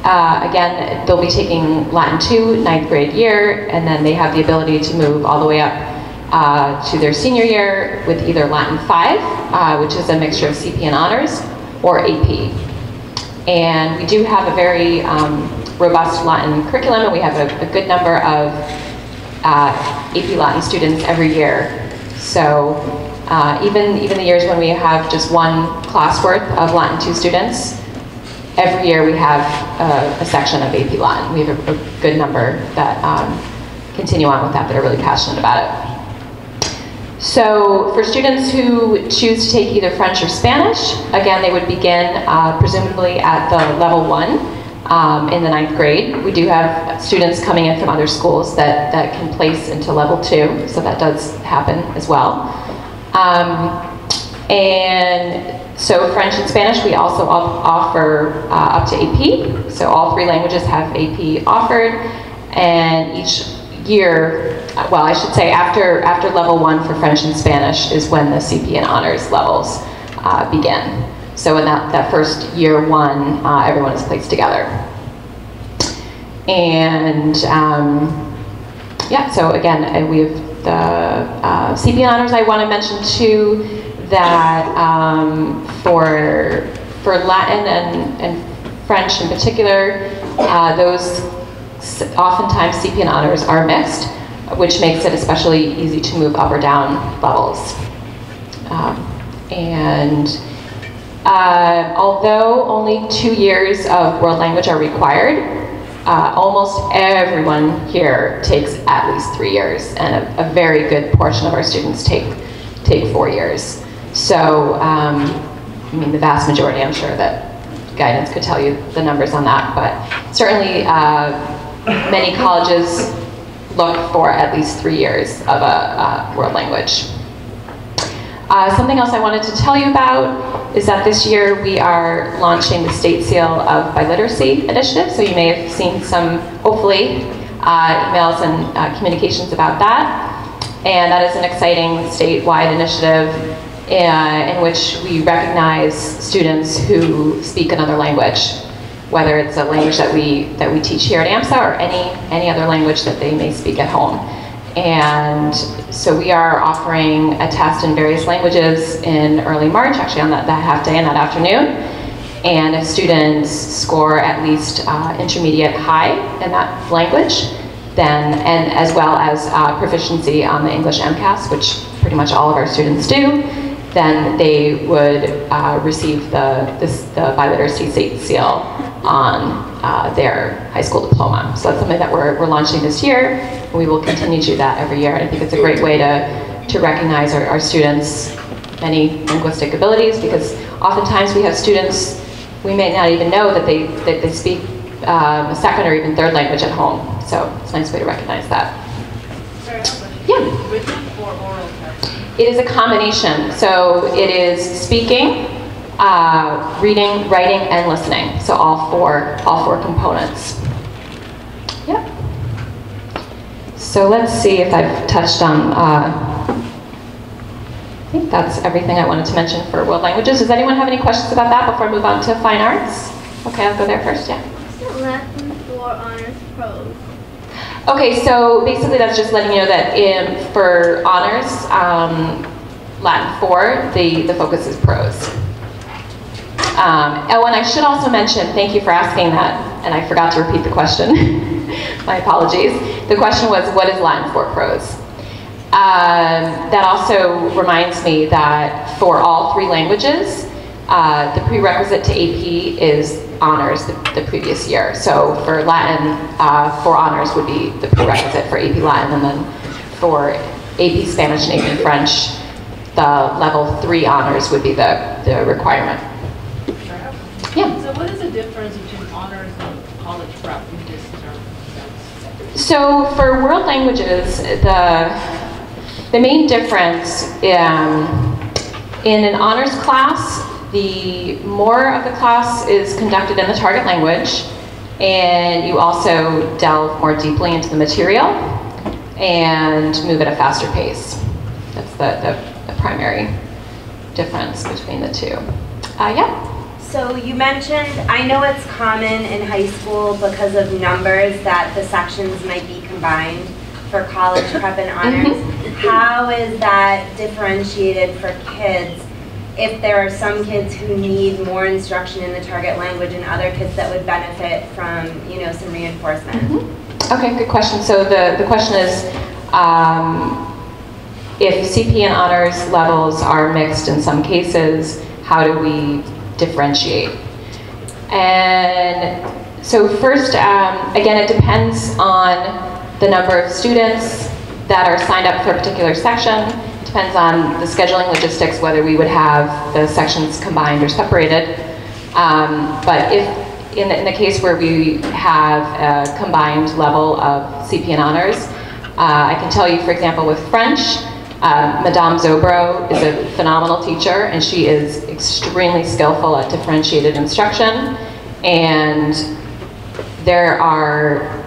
uh, again, they'll be taking Latin 2, ninth grade year, and then they have the ability to move all the way up uh, to their senior year with either Latin 5, uh, which is a mixture of CP and honors, or AP. And we do have a very um, robust Latin curriculum, and we have a, a, good number of uh, AP Latin students every year. So uh, even, even the years when we have just one class worth of Latin 2 students, every year we have a, a section of AP Latin. We have a, a good number that um, continue on with that that are really passionate about it. So for students who choose to take either French or Spanish, again, they would begin uh, presumably at the level one um, in the ninth grade. We do have students coming in from other schools that, that can place into level two, so that does happen as well. Um, and so French and Spanish, we also offer uh, up to AP. So all three languages have AP offered, and each year, well, I should say after, after level one for French and Spanish is when the CP and honors levels uh, begin. So in that, that first year one, uh, everyone is placed together. And um, yeah, so again, we have the uh, CP and honors I want to mention too, that um, for, for Latin and, and French in particular, uh, those oftentimes CP and honors are mixed, which makes it especially easy to move up or down levels. Um, and uh, although only two years of world language are required, uh, almost everyone here takes at least three years, and a, a, very good portion of our students take, take four years. So, um, I mean, the vast majority, I'm sure that guidance could tell you the numbers on that, but certainly uh, many colleges look for at least three years of a world language. Uh, something else I wanted to tell you about is that this year we are launching the State Seal of Biliteracy Initiative, so you may have seen some, hopefully, uh, emails and uh, communications about that. And that is an exciting statewide initiative uh, in which we recognize students who speak another language whether it's a language that we that we teach here at AMSA or any any other language that they may speak at home. And so we are offering a test in various languages in early March, actually on that, that half day and that afternoon. And if students score at least uh, intermediate high in that language, then, and as well as uh, proficiency on the English MCAS, which pretty much all of our students do, then they would uh, receive the, this, the biliteracy state seal on uh, their high school diploma. So that's something that we're, we're launching this year. And we will continue to do that every year. And I think it's a great way to, to recognize our, our students' many linguistic abilities because oftentimes we have students, we may not even know that they, that they speak um, a second or even third language at home. So it's a nice way to recognize that. Yeah. Written or oral test? It is a combination. So it is speaking, uh, reading, writing, and listening. So all four, all four components. Yep. So let's see if I've touched on, uh, I think that's everything I wanted to mention 4 world languages. Does anyone have any questions about that before I move on to fine arts? Okay, I'll go there first, yeah. Latin for honors prose. Okay, so basically that's just letting you know that in, for honors, um, Latin 4, the, the focus is prose. Um, oh, and I should also mention, thank you for asking that, and I forgot to repeat the question. My apologies. The question was, what is Latin for prose? Um, that also reminds me that for all three languages, uh, the prerequisite to AP is honors the, the previous year. So for Latin, uh, for honors would be the prerequisite for AP Latin, and then for AP Spanish and AP French, the level three honors would be the, the requirement. Yeah. So what is the difference between honors and college prep in this term? So for world languages, the the main difference um, in an honors class, the more of the class is conducted in the target language, and you also delve more deeply into the material and move at a faster pace. That's the, the, the primary difference between the two. Uh, yeah. So you mentioned, I know it's common in high school because of numbers that the sections might be combined for college prep and honors. Mm-hmm. How is that differentiated for kids if there are some kids who need more instruction in the target language and other kids that would benefit from, you know, some reinforcement? Mm -hmm. Okay, good question. So the, the question is, Um, if CP and honors levels are mixed in some cases, how do we differentiate? And so first, um, again, it depends on the number of students that are signed up for a particular section. Depends on the scheduling logistics, whether we would have the sections combined or separated. Um, but if, in the, in the case where we have a combined level of CP and honors, uh, I can tell you, for example, with French, uh, Madame Zobro is a phenomenal teacher, and she is extremely skillful at differentiated instruction. And there are,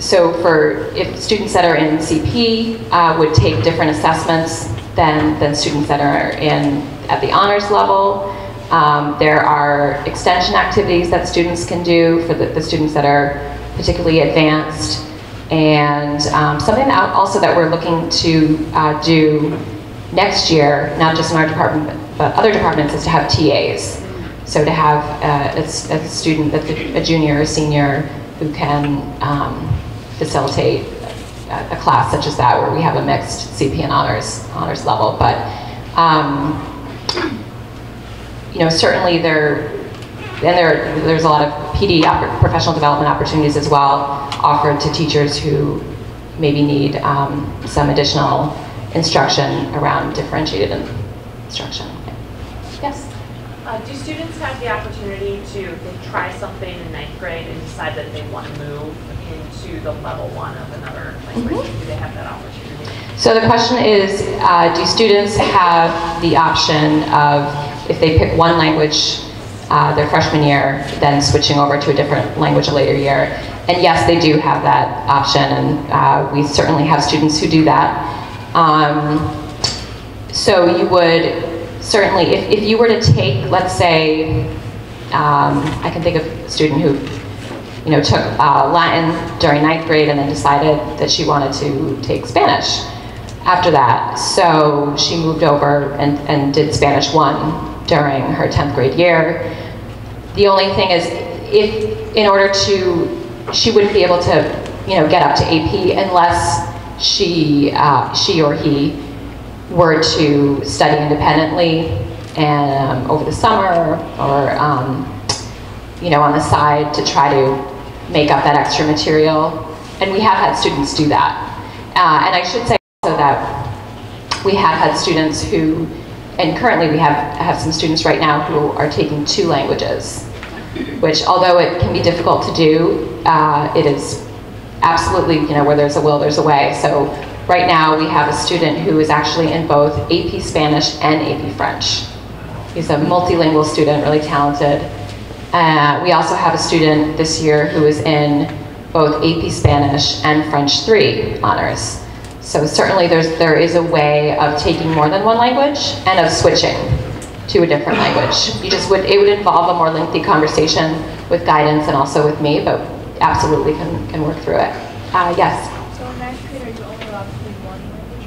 so for, if students that are in CP uh, would take different assessments than, than students that are in, at the honors level. Um, there are extension activities that students can do for the, the students that are particularly advanced. And um, something also that we're looking to uh, do next year, not just in our department, but other departments, is to have TAs. So to have uh, a, a, student, a junior or senior, who can um, facilitate a, a, class such as that, where we have a mixed CP and honors honors level. But um, you know, certainly there, and there, there's a lot of PD professional development opportunities as well offered to teachers who maybe need um, some additional instruction around differentiated instruction. Uh, do students have the opportunity to try something in ninth grade and decide that they want to move into the level one of another language? Mm -hmm. Do they have that opportunity? So the question is, uh, do students have the option of, if they pick one language uh, their freshman year, then switching over to a different language a later year. And yes, they do have that option, and uh, we certainly have students who do that. Um, so you would certainly, if, if you were to take, let's say, um, I can think of a student who you know, took uh, Latin during ninth grade and then decided that she wanted to take Spanish after that. So she moved over and, and did Spanish 1 during her 10th grade year. The only thing is, if in order to, she wouldn't be able to, you know, get up to AP unless she, uh, she or he were to study independently and um, over the summer or, um, you know, on the side to try to make up that extra material. And we have had students do that. Uh, and I should say also that we have had students who and currently we have, have some students right now who are taking two languages, which although it can be difficult to do, uh, it is absolutely, you know, where there's a will, there's a way. So right now we have a student who is actually in both AP Spanish and AP French. He's a multilingual student, really talented. Uh, we also have a student this year who is in both AP Spanish and French 3 honors. So certainly there's, there is a way of taking more than one language and of switching to a different language. You just would, it would involve a more lengthy conversation with guidance and also with me, but absolutely can, can work through it. Uh, yes? So in ninth grade, are you only allowed to take one language?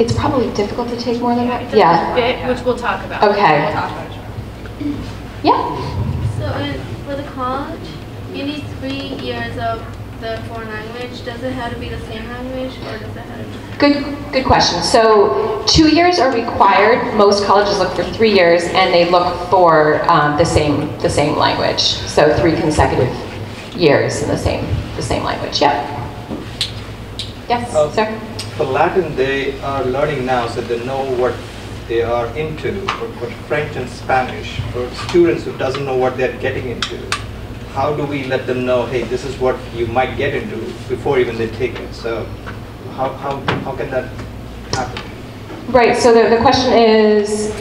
It's probably difficult to take more than yeah, one. Yeah. Bit, which we'll talk about. Okay. We'll talk about yeah. So in, for the college, you need three years of the foreign language? Does it have to be the same language or does it have to be? Good, good question. So two years are required. Most colleges look for three years and they look for um, the same the same language. So three consecutive years in the same the same language. Yep. Yes, uh, sir. For Latin, they are learning now, so they know what they are into. For French and Spanish, for students who doesn't know what they're getting into, how do we let them know, hey, this is what you might get into before even they take it? So how, how, how can that happen? Right, so the, the question is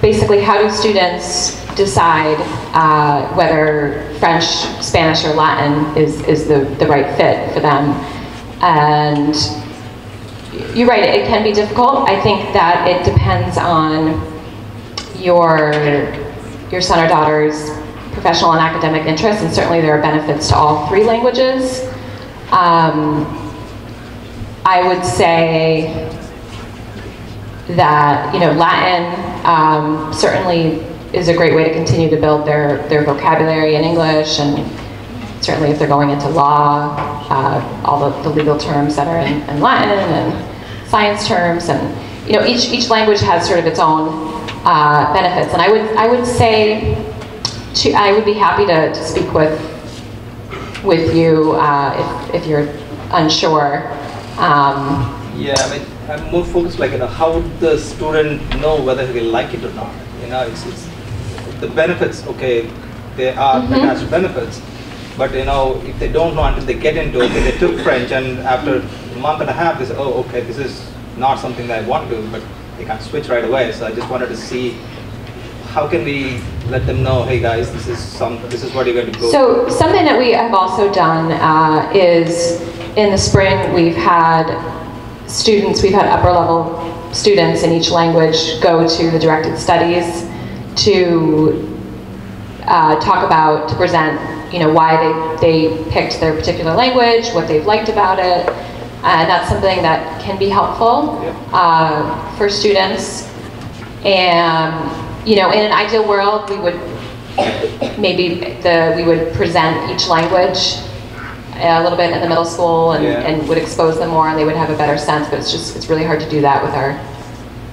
basically how do students decide uh, whether French, Spanish, or Latin is, is the, the right fit for them? And you're right, it can be difficult. I think that it depends on your, your son or daughter's professional and academic interests, and certainly there are benefits to all three languages. Um, I would say that you know Latin um, certainly is a great way to continue to build their, their vocabulary in English and certainly if they're going into law, uh, all the, the legal terms that are in, in Latin and science terms, and you know, each each language has sort of its own uh, benefits. And I would I would say, to, I would be happy to, to speak with with you uh, if if you're unsure. Um, Yeah, I mean, I'm more focused like, you know, how would the student know whether they like it or not? You know, it's, it's the benefits, okay, there are Mhm. benefits, but you know, if they don't know until they get into it, they took French and after a month and a half, they say, oh, okay, this is not something that I want to do, but they can't switch right away. So I just wanted to see how can we let them know, hey guys, this is some, this is what you're going to go. So something that we have also done uh, is in the spring we've had students, we've had upper level students in each language go to the directed studies to uh, talk about, to present, you know, why they, they picked their particular language, what they've liked about it. And that's something that can be helpful uh, for students. And, you know, in an ideal world, we would maybe the, we would present each language a little bit in the middle school and, Yeah. and would expose them more and they would have a better sense, but it's just, it's really hard to do that with our,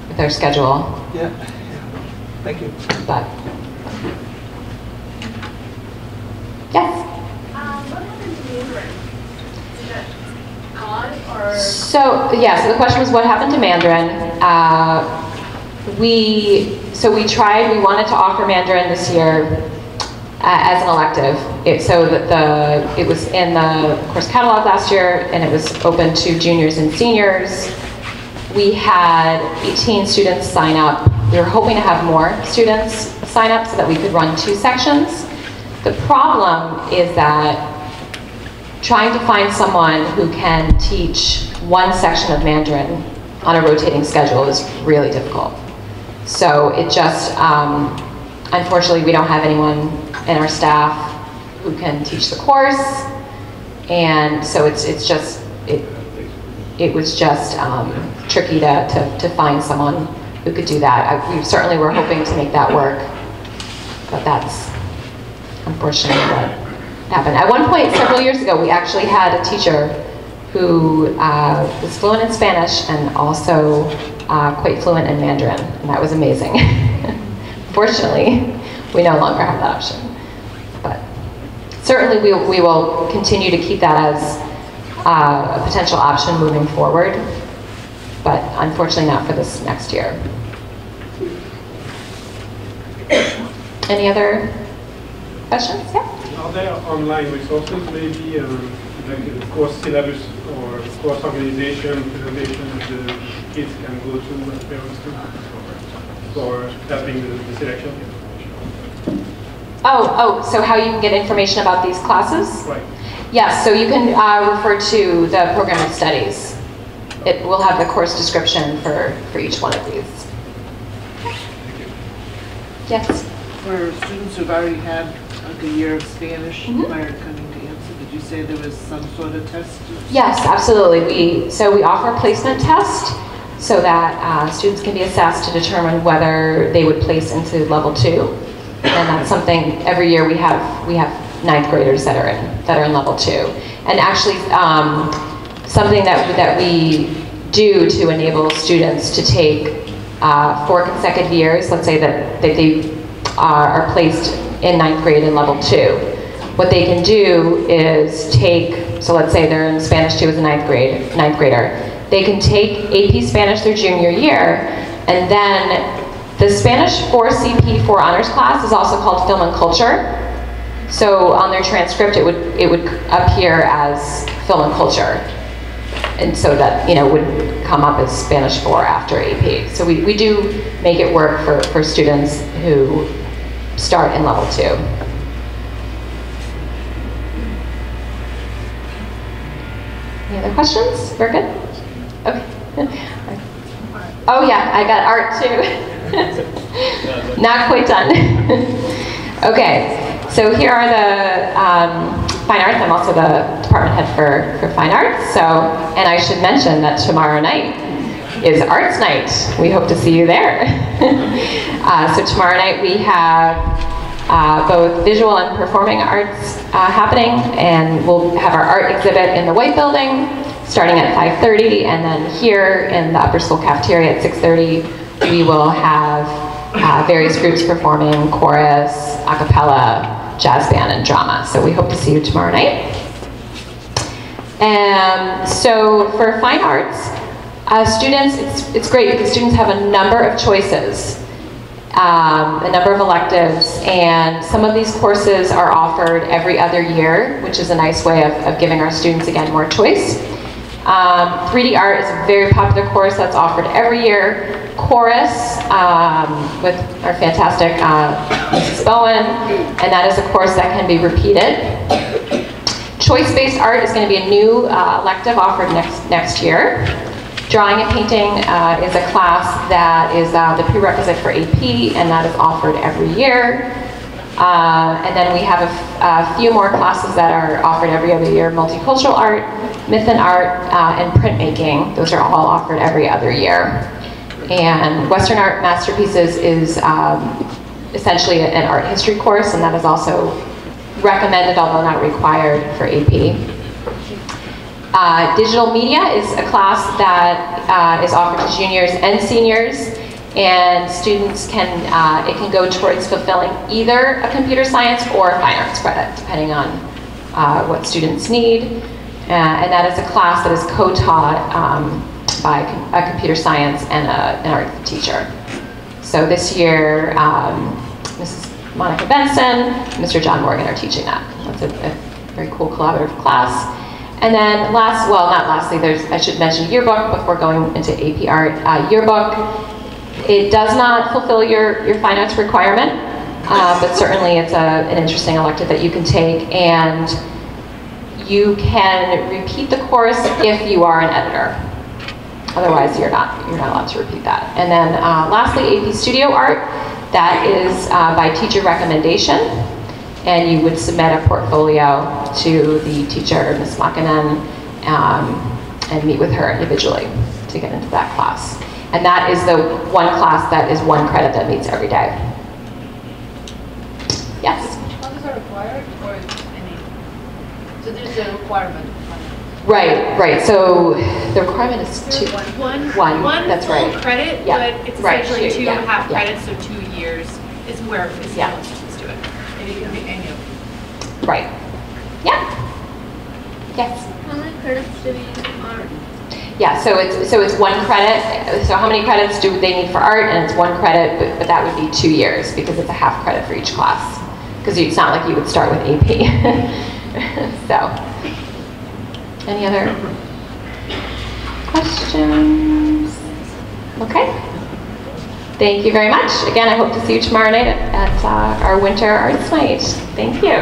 with our schedule. Yeah, thank you. But, yes? Um, what happened to Mandarin? Is it gone or? So, yeah, so the question was what happened to Mandarin? Uh, we, so we tried, we wanted to offer Mandarin this year uh, as an elective. It, so that the, it was in the course catalog last year and it was open to juniors and seniors. We had 18 students sign up. We were hoping to have more students sign up so that we could run two sections. The problem is that trying to find someone who can teach one section of Mandarin on a rotating schedule is really difficult. So it just, um, unfortunately, we don't have anyone in our staff who can teach the course. And so it's, it's just, it, it was just um, tricky to, to, to find someone who could do that. I, we certainly were hoping to make that work, but that's unfortunately what happened. At one point, several years ago, we actually had a teacher who uh, was fluent in Spanish and also uh, quite fluent in Mandarin, and that was amazing. Fortunately, we no longer have that option. But certainly, we, we will continue to keep that as uh, a potential option moving forward, but unfortunately not for this next year. Any other questions? Yeah? Are there online resources, maybe, um, like a course syllabus or course organization, presentation that the kids can go to and parents to for helping the, the selection? Oh, oh, so how you can get information about these classes? Right. Yes, so you can uh, refer to the program of studies. It will have the course description for, for each one of these. Yes? For students who've already had a year of Spanish Mm-hmm. prior to coming to AMSA, did you say there was some sort of test? Yes, absolutely. We, so we offer a placement test so that uh, students can be assessed to determine whether they would place into level two. And that's something, every year we have, we have ninth graders that are in, that are in level two. And actually, um, something that, that we do to enable students to take uh, four consecutive years, let's say that, that they are, are placed in ninth grade in level two. What they can do is take, so let's say they're in Spanish two as a ninth grade, ninth grader. They can take AP Spanish their junior year, and then the Spanish 4 CP 4 honors class is also called Film and Culture. So on their transcript, it would it would appear as Film and Culture, and so that you know would come up as Spanish 4 after AP. So we, we do make it work for, for students who start in level two. Any other questions? We're good? Okay. Oh yeah, I got art too. Not quite done. okay, so here are the um, fine arts. I'm also the department head for, for fine arts. So, and I should mention that tomorrow night is Arts Night. We hope to see you there. uh, so tomorrow night we have uh, both visual and performing arts uh, happening, and we'll have our art exhibit in the White Building starting at 5.30, and then here in the upper school cafeteria at 6.30, we will have uh, various groups performing chorus, a cappella, jazz band, and drama. So we hope to see you tomorrow night. And so for fine arts, uh, students, it's, it's great because students have a number of choices, um, a number of electives, and some of these courses are offered every other year, which is a nice way of, of giving our students, again, more choice. Um, 3D art is a very popular course that's offered every year. Chorus um, with our fantastic uh, Mrs. Bowen, and that is a course that can be repeated. Choice-based art is going to be a new uh, elective offered next, next year. Drawing and painting uh, is a class that is uh, the prerequisite for AP, and that is offered every year. Uh, and then we have a, few more classes that are offered every other year, multicultural art, myth and art, uh, and printmaking. Those are all offered every other year. And Western Art Masterpieces is um, essentially an art history course, and that is also recommended, although not required, for AP. Uh, digital media is a class that uh, is offered to juniors and seniors, and students can, uh, it can go towards fulfilling either a computer science or a fine arts credit, depending on uh, what students need. Uh, and that is a class that is co-taught um, by a computer science and a, an art teacher. So this year, um, Mrs. Monica Benson, Mr. John Morgan are teaching that. That's a, a very cool collaborative class. And then last, well, not lastly, there's, I should mention yearbook before going into AP art. Uh, yearbook, it does not fulfill your, your fine arts requirement, uh, but certainly it's a, an interesting elective that you can take. And you can repeat the course if you are an editor. Otherwise, you're not, you're not allowed to repeat that. And then uh, lastly, AP Studio Art. That is uh, by teacher recommendation. And you would submit a portfolio to the teacher, Ms. Makinen, um, and meet with her individually to get into that class. And that is the one class that is one credit that meets every day. Yes? Others are required, or, mean, so there's a requirement. Right, right. So the requirement is two. One, One, one that's right. credit, Yeah, but it's right, essentially two, two yeah, half yeah. credits, so two years is where is Yeah. how students do it. And it can be any of them. Right. Yeah. Yes. How many credits do we need in art? Yeah, so it's, so it's one credit. So how many credits do they need for art? And it's one credit, but, but that would be two years because it's a half credit for each class. Because it's not like you would start with AP. so, any other questions? Okay. Thank you very much. Again, I hope to see you tomorrow night at, uh, our winter arts night. Thank you.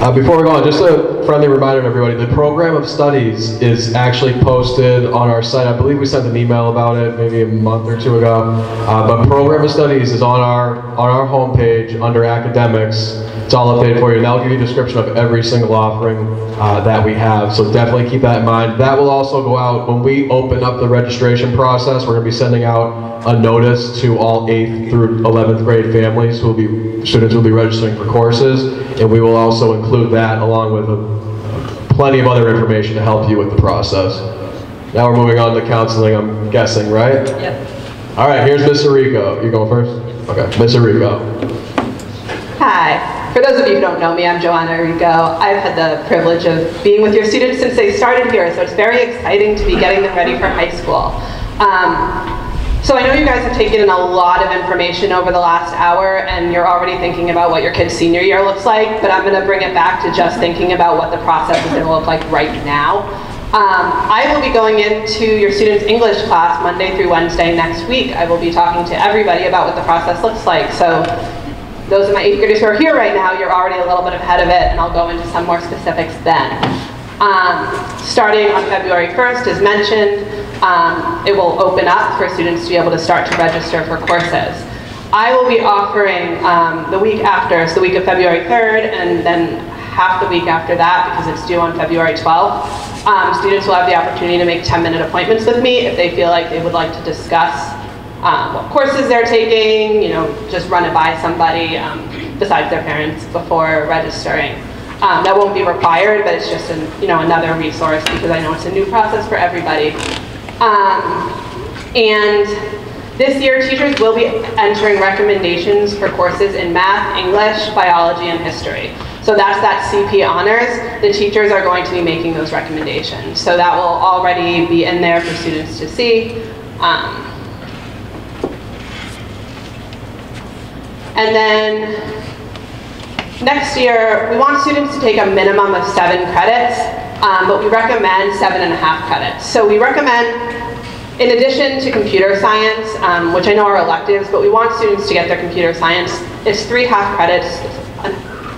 Uh, before we go on, just a friendly reminder to everybody, the program of studies is actually posted on our site. I believe we sent an email about it maybe a month or two ago. Uh, but program of studies is on our on our homepage under academics. It's all updated for you, and that'll give you a description of every single offering uh, that we have. So definitely keep that in mind. That will also go out when we open up the registration process. We're going to be sending out a notice to all 8th through 11th grade families who will be students who will be registering for courses, and we will also include that along with a, plenty of other information to help you with the process. Now we're moving on to counseling. I'm guessing, right? Yep. All right. Here's Miss Rico. You're going first? Okay, Miss Rico. Hi. For those of you who don't know me, I'm Joanna Rico. I've had the privilege of being with your students since they started here, so it's very exciting to be getting them ready for high school. Um, so I know you guys have taken in a lot of information over the last hour, and you're already thinking about what your kid's senior year looks like, but I'm going to bring it back to just thinking about what the process is going to look like right now. Um, I will be going into your students' English class Monday through Wednesday next week. I will be talking to everybody about what the process looks like. So those of my eighth graders who are here right now, you're already a little bit ahead of it, and I'll go into some more specifics then. Um, starting on February 1st, as mentioned, um, it will open up for students to be able to start to register for courses. I will be offering um, the week after, so the week of February 3rd, and then half the week after that, because it's due on February 12th, um, students will have the opportunity to make 10-minute appointments with me if they feel like they would like to discuss um, what courses they're taking, you know, just run it by somebody um, besides their parents before registering. Um, that won't be required, but it's just an, you know another resource because I know it's a new process for everybody. Um, and this year, teachers will be entering recommendations for courses in math, English, biology, and history. So that's that CP honors. The teachers are going to be making those recommendations. So that will already be in there for students to see. Um, and then next year, we want students to take a minimum of seven credits, um, but we recommend seven and a half credits. So we recommend in addition to computer science, um, which I know are electives, but we want students to get their computer science. It's three half credits,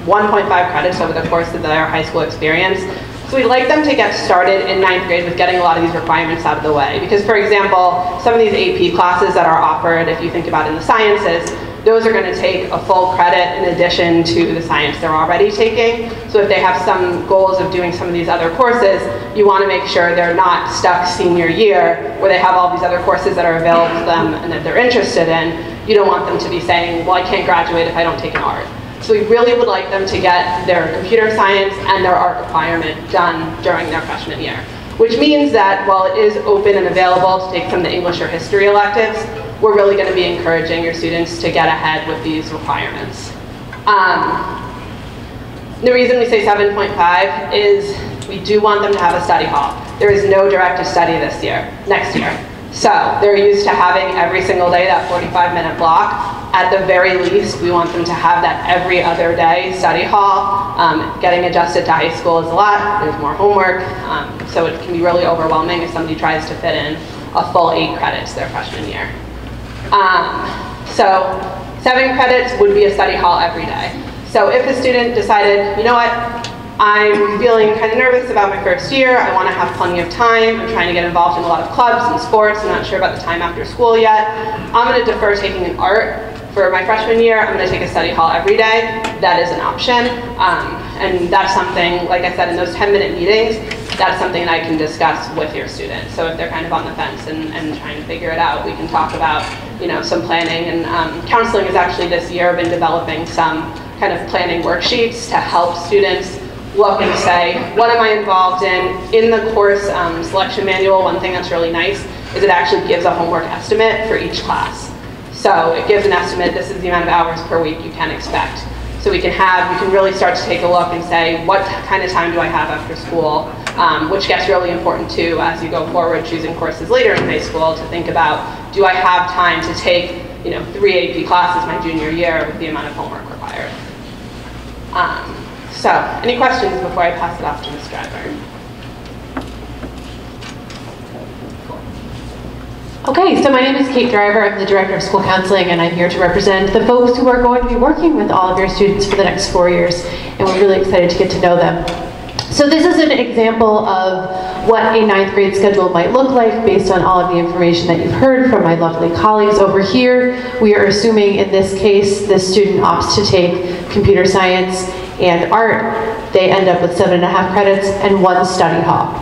1.5 credits over the course of their high school experience. So we'd like them to get started in ninth grade with getting a lot of these requirements out of the way. Because for example, some of these AP classes that are offered, if you think about in the sciences, those are going to take a full credit in addition to the science they're already taking. So if they have some goals of doing some of these other courses, you want to make sure they're not stuck senior year where they have all these other courses that are available to them and that they're interested in. You don't want them to be saying, well, I can't graduate if I don't take an art. So we really would like them to get their computer science and their art requirement done during their freshman year. Which means that while it is open and available to take some of the English or history electives, we're really going to be encouraging your students to get ahead with these requirements. Um, the reason we say 7.5 is we do want them to have a study hall. There is no directed study this year, next year. So they're used to having every single day that 45 minute block. At the very least, we want them to have that every other day study hall. Um, getting adjusted to high school is a lot, there's more homework, um, so it can be really overwhelming if somebody tries to fit in a full eight credits their freshman year. Um, so seven credits would be a study hall every day. So if a student decided, you know what, I'm feeling kind of nervous about my first year, I want to have plenty of time, I'm trying to get involved in a lot of clubs and sports, I'm not sure about the time after school yet, I'm going to defer taking an art for my freshman year, I'm going to take a study hall every day. That is an option. Um, and that's something, like I said, in those 10 minute meetings, that's something I can discuss with your student. So if they're kind of on the fence and, and trying to figure it out, we can talk about, you know, some planning. And um, counseling has actually this year been developing some kind of planning worksheets to help students look and say, what am I involved in? In the course um, selection manual, one thing that's really nice is it actually gives a homework estimate for each class. So it gives an estimate, this is the amount of hours per week you can expect. So we can have, you can really start to take a look and say, what kind of time do I have after school? Um, which gets really important too as you go forward choosing courses later in high school to think about, do I have time to take you know, three AP classes my junior year with the amount of homework required? Um, so, any questions before I pass it off to Ms. Driver? Okay, so my name is Kate Driver. I'm the Director of School Counseling, and I'm here to represent the folks who are going to be working with all of your students for the next four years, and we're really excited to get to know them. So this is an example of what a ninth grade schedule might look like based on all of the information that you've heard from my lovely colleagues over here. We are assuming in this case the student opts to take computer science and art. They end up with seven and a half credits and one study hall.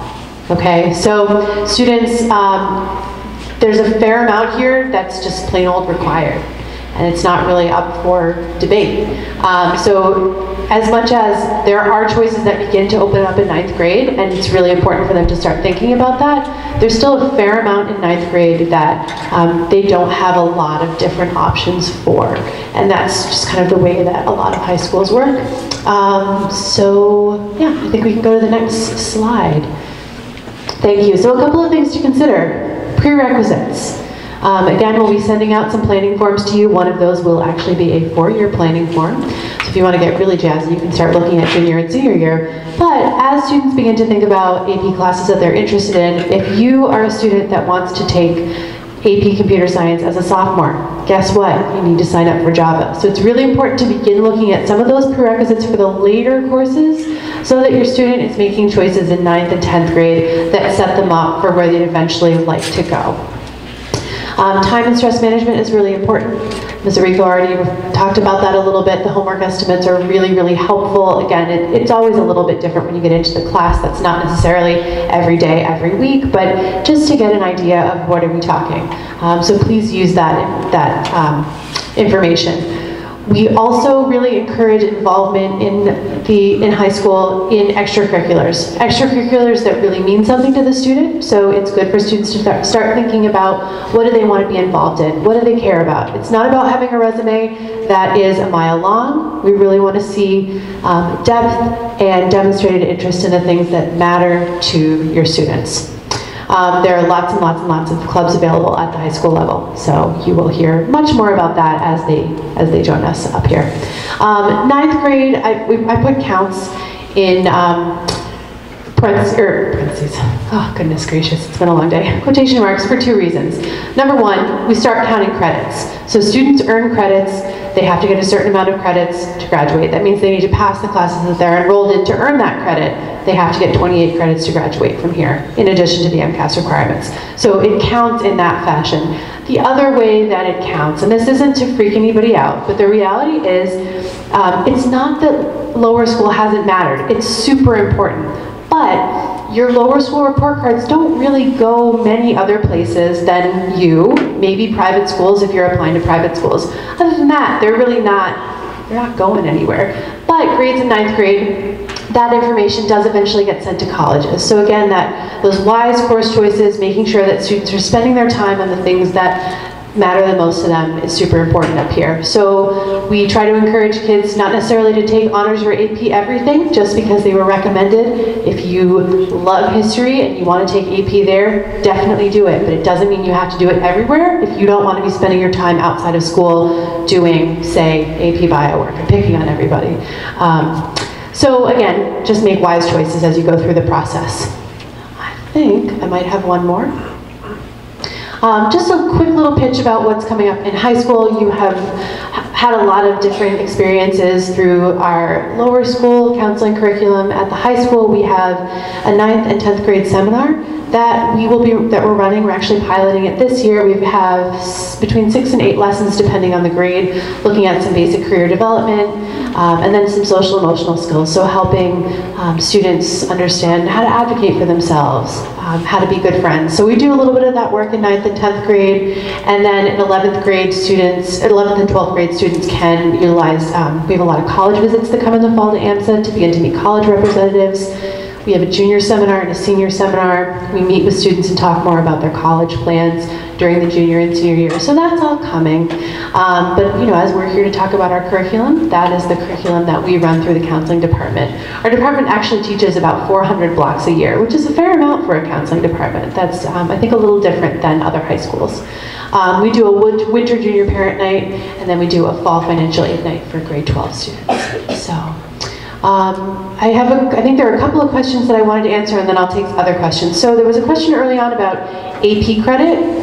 Okay, so students um, there's a fair amount here that's just plain old required, and it's not really up for debate. Um, so as much as there are choices that begin to open up in ninth grade, and it's really important for them to start thinking about that, there's still a fair amount in ninth grade that um, they don't have a lot of different options for. And that's just kind of the way that a lot of high schools work. Um, so yeah, I think we can go to the next slide. Thank you. So a couple of things to consider. Prerequisites. Um, again, we'll be sending out some planning forms to you. One of those will actually be a four-year planning form. So if you want to get really jazzy, you can start looking at junior and senior year. But as students begin to think about AP classes that they're interested in, if you are a student that wants to take AP Computer Science as a sophomore, guess what? You need to sign up for Java. So it's really important to begin looking at some of those prerequisites for the later courses so that your student is making choices in 9th and 10th grade that set them up for where they'd eventually like to go. Um, time and stress management is really important. Ms. Rico already talked about that a little bit. The homework estimates are really, really helpful. Again, it, it's always a little bit different when you get into the class. That's not necessarily every day, every week, but just to get an idea of what are we talking. Um, so please use that, that um, information. We also really encourage involvement in the in high school in extracurriculars. Extracurriculars that really mean something to the student. So it's good for students to start, thinking about what do they want to be involved in? What do they care about? It's not about having a resume that is a mile long. We really want to see um, depth and demonstrated interest in the things that matter to your students. Um, there are lots and lots and lots of clubs available at the high school level, so you will hear much more about that as they as they join us up here. Um, ninth grade, I, we, I put counts in um, parentheses, er, parentheses. Oh goodness gracious, it's been a long day. Quotation marks for two reasons. Number one, we start counting credits. So students earn credits. They have to get a certain amount of credits to graduate. That means they need to pass the classes that they're enrolled in to earn that credit they have to get 28 credits to graduate from here, in addition to the MCAS requirements. So it counts in that fashion. The other way that it counts, and this isn't to freak anybody out, but the reality is um, it's not that lower school hasn't mattered. It's super important. But your lower school report cards don't really go many other places than you, maybe private schools if you're applying to private schools. Other than that, they're really not, they're not going anywhere. But grades in ninth grade, that information does eventually get sent to colleges. So again, that those wise course choices, making sure that students are spending their time on the things that matter the most to them is super important up here. So we try to encourage kids not necessarily to take honors or AP everything just because they were recommended. If you love history and you want to take AP there, definitely do it. But it doesn't mean you have to do it everywhere if you don't want to be spending your time outside of school doing, say, AP bio work and picking on everybody. Um, so again, just make wise choices as you go through the process. I think I might have one more. Um, just a quick little pitch about what's coming up in high school. You have had a lot of different experiences through our lower school counseling curriculum. At the high school, we have a ninth and 10th grade seminar that we will be that we're running. We're actually piloting it this year. We have between six and eight lessons, depending on the grade, looking at some basic career development, um, and then some social emotional skills. So helping um, students understand how to advocate for themselves, um, how to be good friends. So we do a little bit of that work in ninth and 10th grade, and then in 11th grade students, 11th and 12th grade students can utilize. Um, we have a lot of college visits that come in the fall to AMSA to begin to meet college representatives. We have a junior seminar and a senior seminar. We meet with students and talk more about their college plans during the junior and senior year. So that's all coming. Um, but you know, as we're here to talk about our curriculum, that is the curriculum that we run through the counseling department. Our department actually teaches about 400 blocks a year, which is a fair amount for a counseling department. That's, um, I think, a little different than other high schools. Um, we do a winter junior parent night, and then we do a fall financial aid night for grade 12 students. So. Um, I have a, I think there are a couple of questions that I wanted to answer and then I'll take other questions. So there was a question early on about AP credit.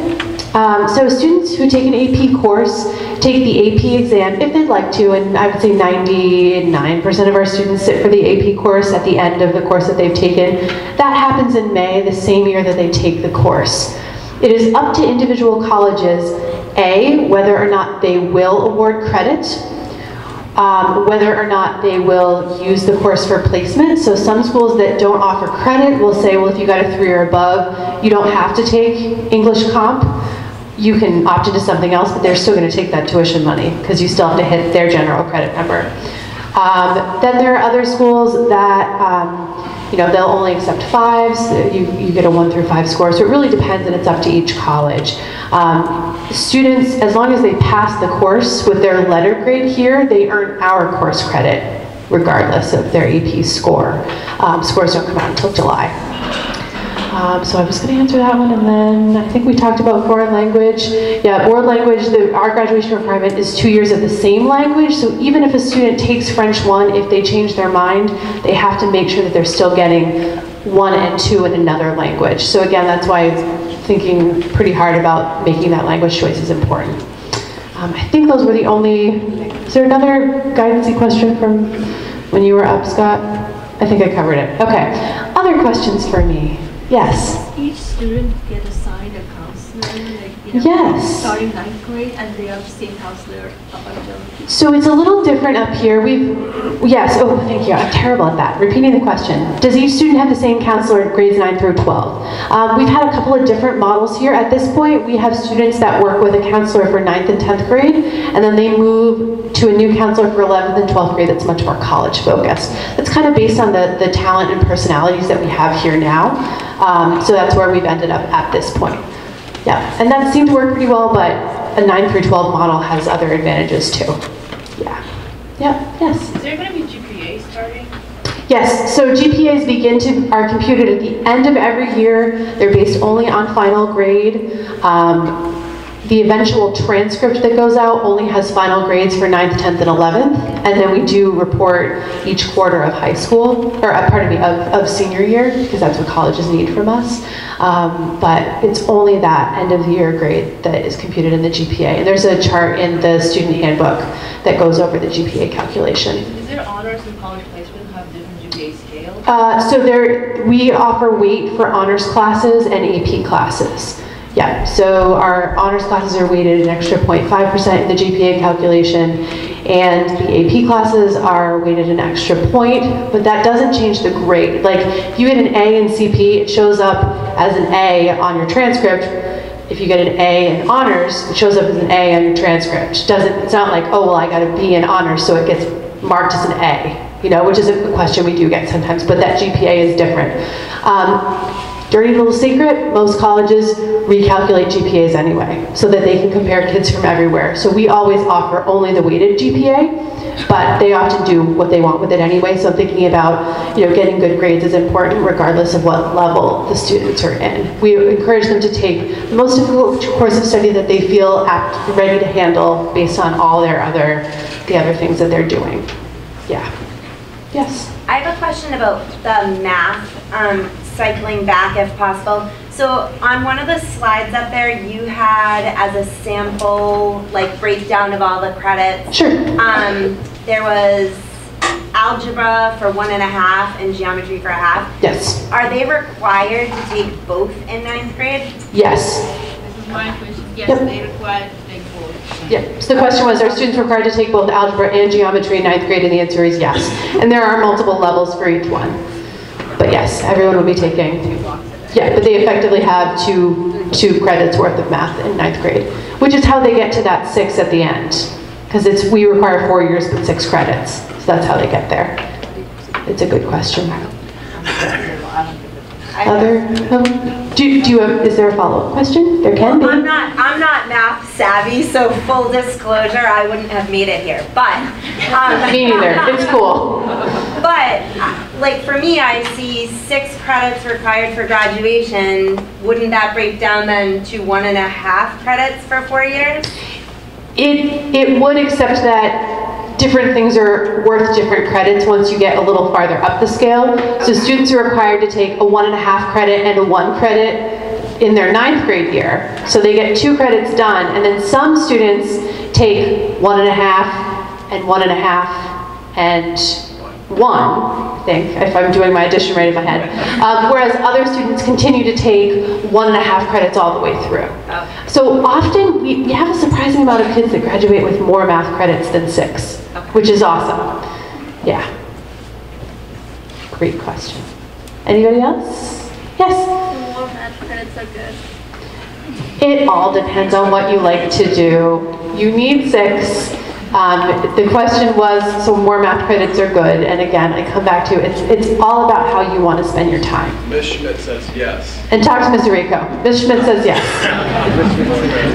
Um, so students who take an AP course take the AP exam if they'd like to, and I would say 99% of our students sit for the AP course at the end of the course that they've taken. That happens in May, the same year that they take the course. It is up to individual colleges, A, whether or not they will award credit um, whether or not they will use the course for placement. So some schools that don't offer credit will say, well, if you got a three or above, you don't have to take English comp. You can opt into something else, but they're still going to take that tuition money because you still have to hit their general credit number. Um, then there are other schools that um, you know, they'll only accept fives. You, you get a one through five score. So it really depends and it's up to each college. Um, students, as long as they pass the course with their letter grade here, they earn our course credit regardless of their AP score. Um, scores don't come out until July. Um, so I was going to answer that one, and then I think we talked about foreign language. Yeah, world language, the, our graduation requirement is two years of the same language, so even if a student takes French 1, if they change their mind, they have to make sure that they're still getting 1 and 2 in another language. So again, that's why thinking pretty hard about making that language choice is important. Um, I think those were the only, is there another guidance question from when you were up, Scott? I think I covered it. Okay, other questions for me? Yes. Each student get assigned a counselor, like you know, Yes. starting ninth grade and they are the same counselor up until So it's a little different up here. We've, yes, oh, thank you. I'm terrible at that. Repeating the question. Does each student have the same counselor in grades 9 through 12? Um, we've had a couple of different models here. At this point, we have students that work with a counselor for 9th and 10th grade, and then they move to a new counselor for 11th and 12th grade that's much more college focused. That's kind of based on the, the talent and personalities that we have here now. Um, so that's where we've ended up at this point. Yeah, and that seemed to work pretty well, but a 9 through 12 model has other advantages too. Yeah. Yeah, yes. Is there going to be GPA starting? Yes, so GPAs begin to, are computed at the end of every year. They're based only on final grade. Um, the eventual transcript that goes out only has final grades for 9th, 10th, and 11th. And then we do report each quarter of high school, or uh, pardon me, of, of senior year, because that's what colleges need from us. Um, but it's only that end of the year grade that is computed in the GPA. And there's a chart in the student handbook that goes over the GPA calculation. Is there honors and college placement have different GPA scales? Uh, so there, we offer weight for honors classes and AP classes. Yeah, so our honors classes are weighted an extra 0.5% in the GPA calculation, and the AP classes are weighted an extra point, but that doesn't change the grade. Like, if you get an A in CP, it shows up as an A on your transcript. If you get an A in honors, it shows up as an A on your transcript. Doesn't, it's not like, oh, well, I got a B in honors, so it gets marked as an A, you know, which is a question we do get sometimes, but that GPA is different. Um, Dirty little secret, most colleges recalculate GPAs anyway, so that they can compare kids from everywhere. So we always offer only the weighted GPA, but they often do what they want with it anyway. So thinking about, you know, getting good grades is important regardless of what level the students are in. We encourage them to take the most difficult course of study that they feel apt, ready to handle based on all their other, the other things that they're doing. Yeah. Yes. I have a question about the math, um, cycling back if possible. So on one of the slides up there, you had as a sample, like breakdown of all the credits. Sure. Um, there was algebra for one and a half and geometry for a half. Yes. Are they required to take both in ninth grade? Yes. This is my question. Yes, Yep. they require to take both. Yeah, so the question was, are students required to take both algebra and geometry in ninth grade? And the answer is yes. And there are multiple levels for each one. But yes, everyone will be taking, yeah, but they effectively have two, two credits worth of math in ninth grade, which is how they get to that six at the end. Because it's, we require four years but six credits, so that's how they get there. It's a good question. Other, no? do, do you have, is there a follow-up question? There can be. I'm not, I'm not math savvy, so full disclosure, I wouldn't have made it here, but. um, Me neither, it's cool. But, like, for me, I see six credits required for graduation. Wouldn't that break down then to one and a half credits for four years? It, it would accept that different things are worth different credits once you get a little farther up the scale. So students are required to take a one and a half credit and a one credit in their ninth grade year. So they get two credits done, and then some students take one and a half and one and a half and one, I think, if I'm doing my addition right in my head. Um, whereas other students continue to take one and a half credits all the way through. So often we, we have a surprising amount of kids that graduate with more math credits than six, which is awesome. Yeah. Great question. Anybody else? Yes? More math credits are good. It all depends on what you like to do. You need six. Um, the question was, so more math credits are good. And again, I come back to it's it's all about how you want to spend your time. Ms. Schmidt says yes. And talk to Mr. Rico. Ms. Schmidt says yes.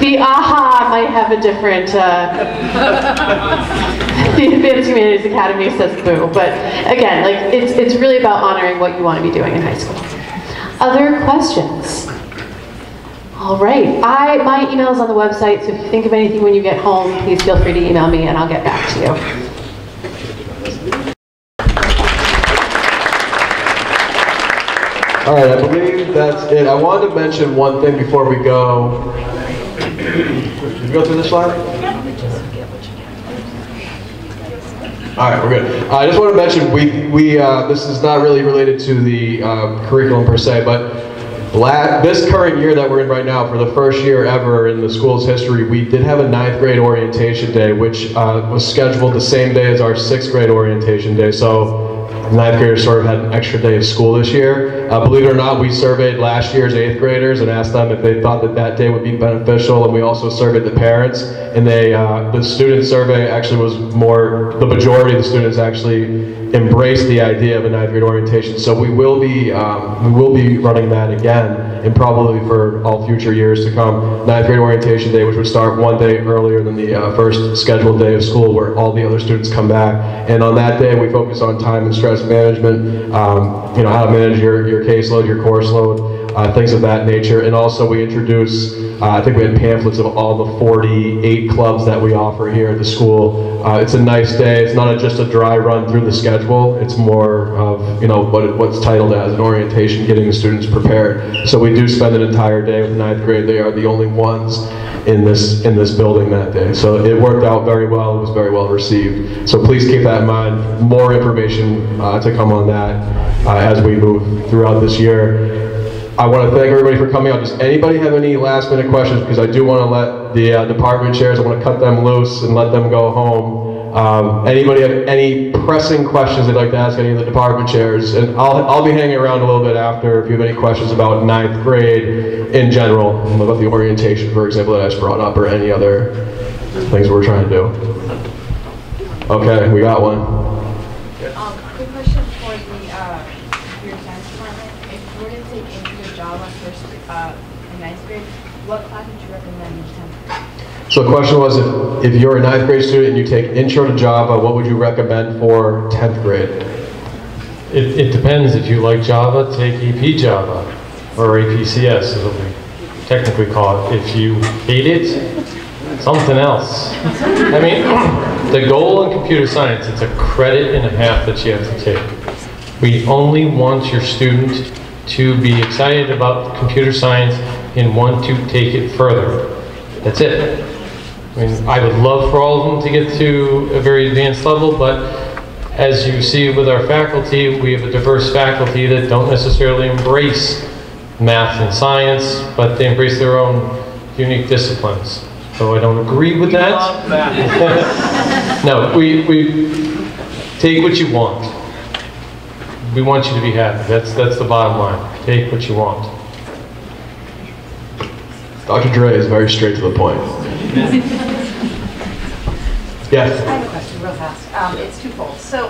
The AHA might have a different. Uh, the Advanced Humanities Academy says boo, but again, like it's it's really about honoring what you want to be doing in high school. Other questions? All right. I my email is on the website, so if you think of anything when you get home, please feel free to email me, and I'll get back to you. All right, I believe that's it. I wanted to mention one thing before we go. Did we go through this slide? All right, we're good. I just want to mention we we uh, this is not really related to the um, curriculum per se, but this current year that we're in right now, for the first year ever in the school's history, we did have a ninth grade orientation day, which uh, was scheduled the same day as our sixth grade orientation day. So ninth graders sort of had an extra day of school this year. Uh, believe it or not, we surveyed last year's eighth graders and asked them if they thought that that day would be beneficial, and we also surveyed the parents. And they, uh, the student survey actually was more, the majority of the students actually embraced the idea of a ninth grade orientation. So we will be, um, we will be running that again, and probably for all future years to come. Ninth grade orientation day, which would start one day earlier than the uh, first scheduled day of school, where all the other students come back. And on that day, we focus on time and stress management. Um, you know, how to manage your your caseload, your course load uh, things of that nature. And also we introduce, uh, I think we had pamphlets of all the 48 clubs that we offer here at the school. Uh, it's a nice day. It's not a, just a dry run through the schedule. It's more of, you know, what what's titled as an orientation, getting the students prepared. So we do spend an entire day with ninth grade. They are the only ones in this in this building that day. So it worked out very well. It was very well received. So please keep that in mind. More information uh, to come on that uh, as we move throughout this year. I want to thank everybody for coming out. Does anybody have any last minute questions? Because I do want to let the uh, department chairs, I want to cut them loose and let them go home. Um, anybody have any pressing questions they'd like to ask any of the department chairs? And I'll, I'll be hanging around a little bit after if you have any questions about ninth grade in general, about the orientation, for example, that I just brought up, or any other things we're trying to do. Okay, we got one. Um, quick question for the, uh, science department. If were to take intro Java first, uh, in ninth grade, what class would you recommend in tenth grade? So the question was, if, if you're a ninth grade student and you take Intro to Java, what would you recommend for 10th grade? It, it depends. If you like Java, take AP Java or APCS, as we technically call it. If you hate it, something else. I mean, the goal in computer science, it's a credit and a half that you have to take. We only want your student to be excited about computer science and want to take it further. That's it. I mean, I would love for all of them to get to a very advanced level, but as you see with our faculty, we have a diverse faculty that don't necessarily embrace math and science, but they embrace their own unique disciplines. So I don't agree with that. no, we, we take what you want. We want you to be happy. That's, that's the bottom line. Take what you want. Dr. Dre is very straight to the point. Yes. I have a question real fast. Um, it's twofold. So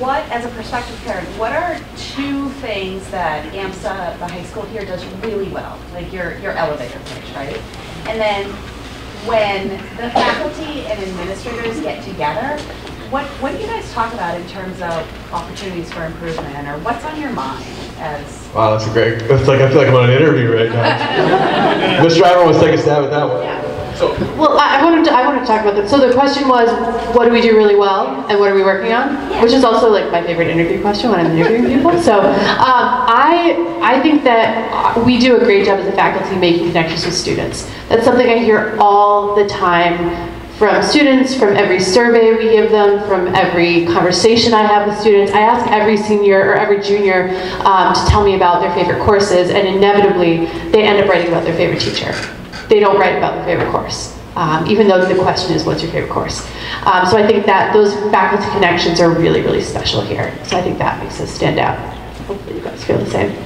what, as a prospective parent, what are two things that AMSA, the high school here, does really well? Like your, your elevator pitch, right? And then when the faculty and administrators get together, what, what do you guys talk about in terms of opportunities for improvement or what's on your mind as Wow, that's a great, that's like, I feel like I'm on an interview right now. Mr. Driver wants to take a stab at that one. Well, I I wanted to, I wanted to talk about that. So the question was, what do we do really well and what are we working on? Which is also like my favorite interview question when I'm interviewing people. So um, I, I think that we do a great job as a faculty making connections with students. That's something I hear all the time from students, from every survey we give them, from every conversation I have with students. I ask every senior or every junior um, to tell me about their favorite courses, and inevitably they end up writing about their favorite teacher. They don't write about their favorite course, um, even though the question is, what's your favorite course? Um, so I think that those faculty connections are really, really special here. So I think that makes us stand out. Hopefully you guys feel the same.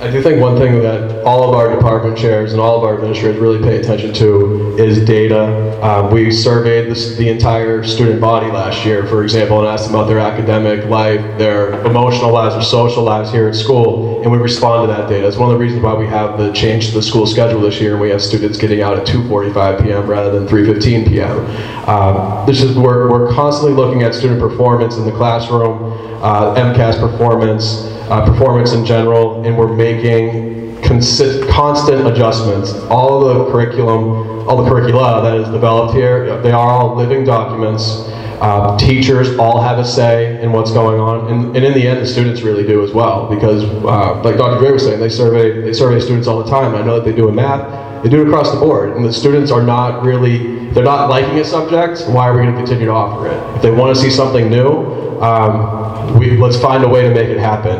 I do think one thing that all of our department chairs and all of our administrators really pay attention to is data. Um, we surveyed this, the entire student body last year, for example, and asked them about their academic life, their emotional lives, their social lives here at school, and we respond to that data. It's one of the reasons why we have the change to the school schedule this year, and we have students getting out at 2.45 p.m. rather than 3.15 p.m. Um, this is, we're, we're constantly looking at student performance in the classroom, uh, MCAS performance, uh, performance in general, and we're making constant adjustments. All the curriculum, all the curricula that is developed here, they are all living documents. Uh, teachers all have a say in what's going on, and, and in the end, the students really do as well. Because, uh, like Dr. Gray was saying, they survey they survey students all the time. I know that they do in math, they do it across the board, and the students are not really they're not liking a subject. Why are we going to continue to offer it? If they want to see something new, um, we, let's find a way to make it happen.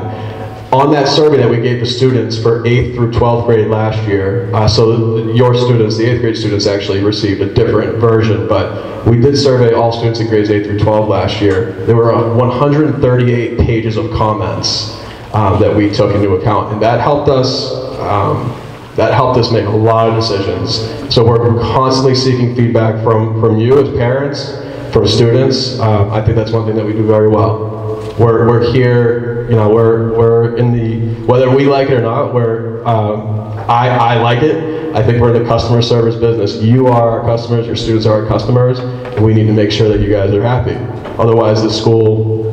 on that survey that we gave the students for 8th through 12th grade last year, uh, so your students, the 8th grade students actually received a different version, but we did survey all students in grades 8 through 12 last year. There were uh, 138 pages of comments um, that we took into account, and that helped us um, that helped us make a lot of decisions. So we're constantly seeking feedback from, from you as parents, from students. Uh, I think that's one thing that we do very well. We're, we're here, you know, we're, we're in the, whether we like it or not, we're, um, I, I like it. I think we're in the customer service business. You are our customers, your students are our customers, and we need to make sure that you guys are happy. Otherwise, the school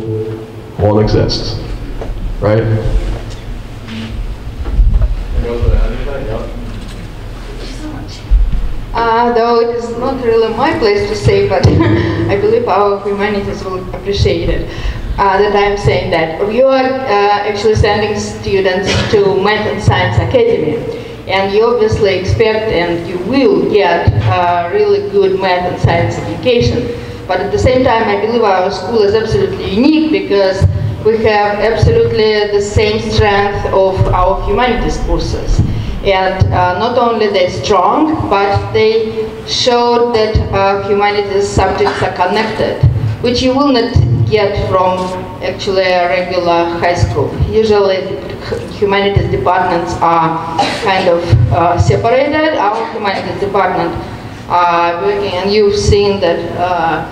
won't exist, right? Uh, though it is not really my place to say, but I believe our humanities will appreciate it. Uh, that I'm saying that we are uh, actually sending students to Math and Science Academy, and you obviously expect and you will get uh, really good math and science education. But at the same time, I believe our school is absolutely unique because we have absolutely the same strength of our humanities courses. And uh, not only they're strong, but they showed that uh, humanities subjects are connected, which you will not get from actually a regular high school. Usually humanities departments are kind of uh, separated. Our humanities department are working, and you've seen that uh,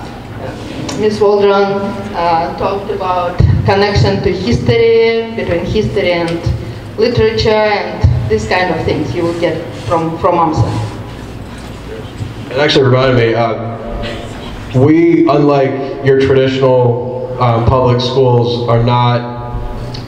Ms. Waldron uh, talked about connection to history, between history and literature, and these kind of things you will get from, from AMSA. It actually reminded me, uh, we, unlike your traditional um, public schools, are not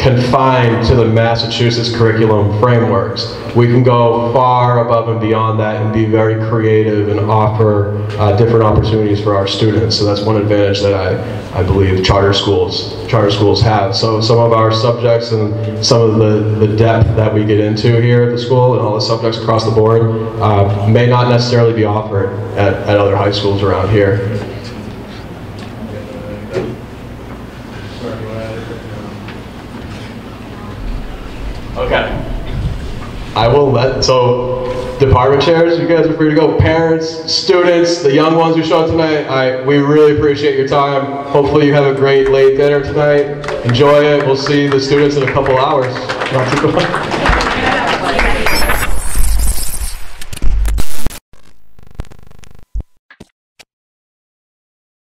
confined to the Massachusetts curriculum frameworks. We can go far above and beyond that and be very creative and offer uh, different opportunities for our students. So that's one advantage that I, I believe charter schools charter schools have. So some of our subjects and some of the, the depth that we get into here at the school and all the subjects across the board uh, may not necessarily be offered at, at other high schools around here. Okay. I will let, so department chairs, you guys are free to go. Parents, students, the young ones who showed up tonight, I, we really appreciate your time. Hopefully you have a great late dinner tonight. Enjoy it. We'll see the students in a couple hours. Not too long.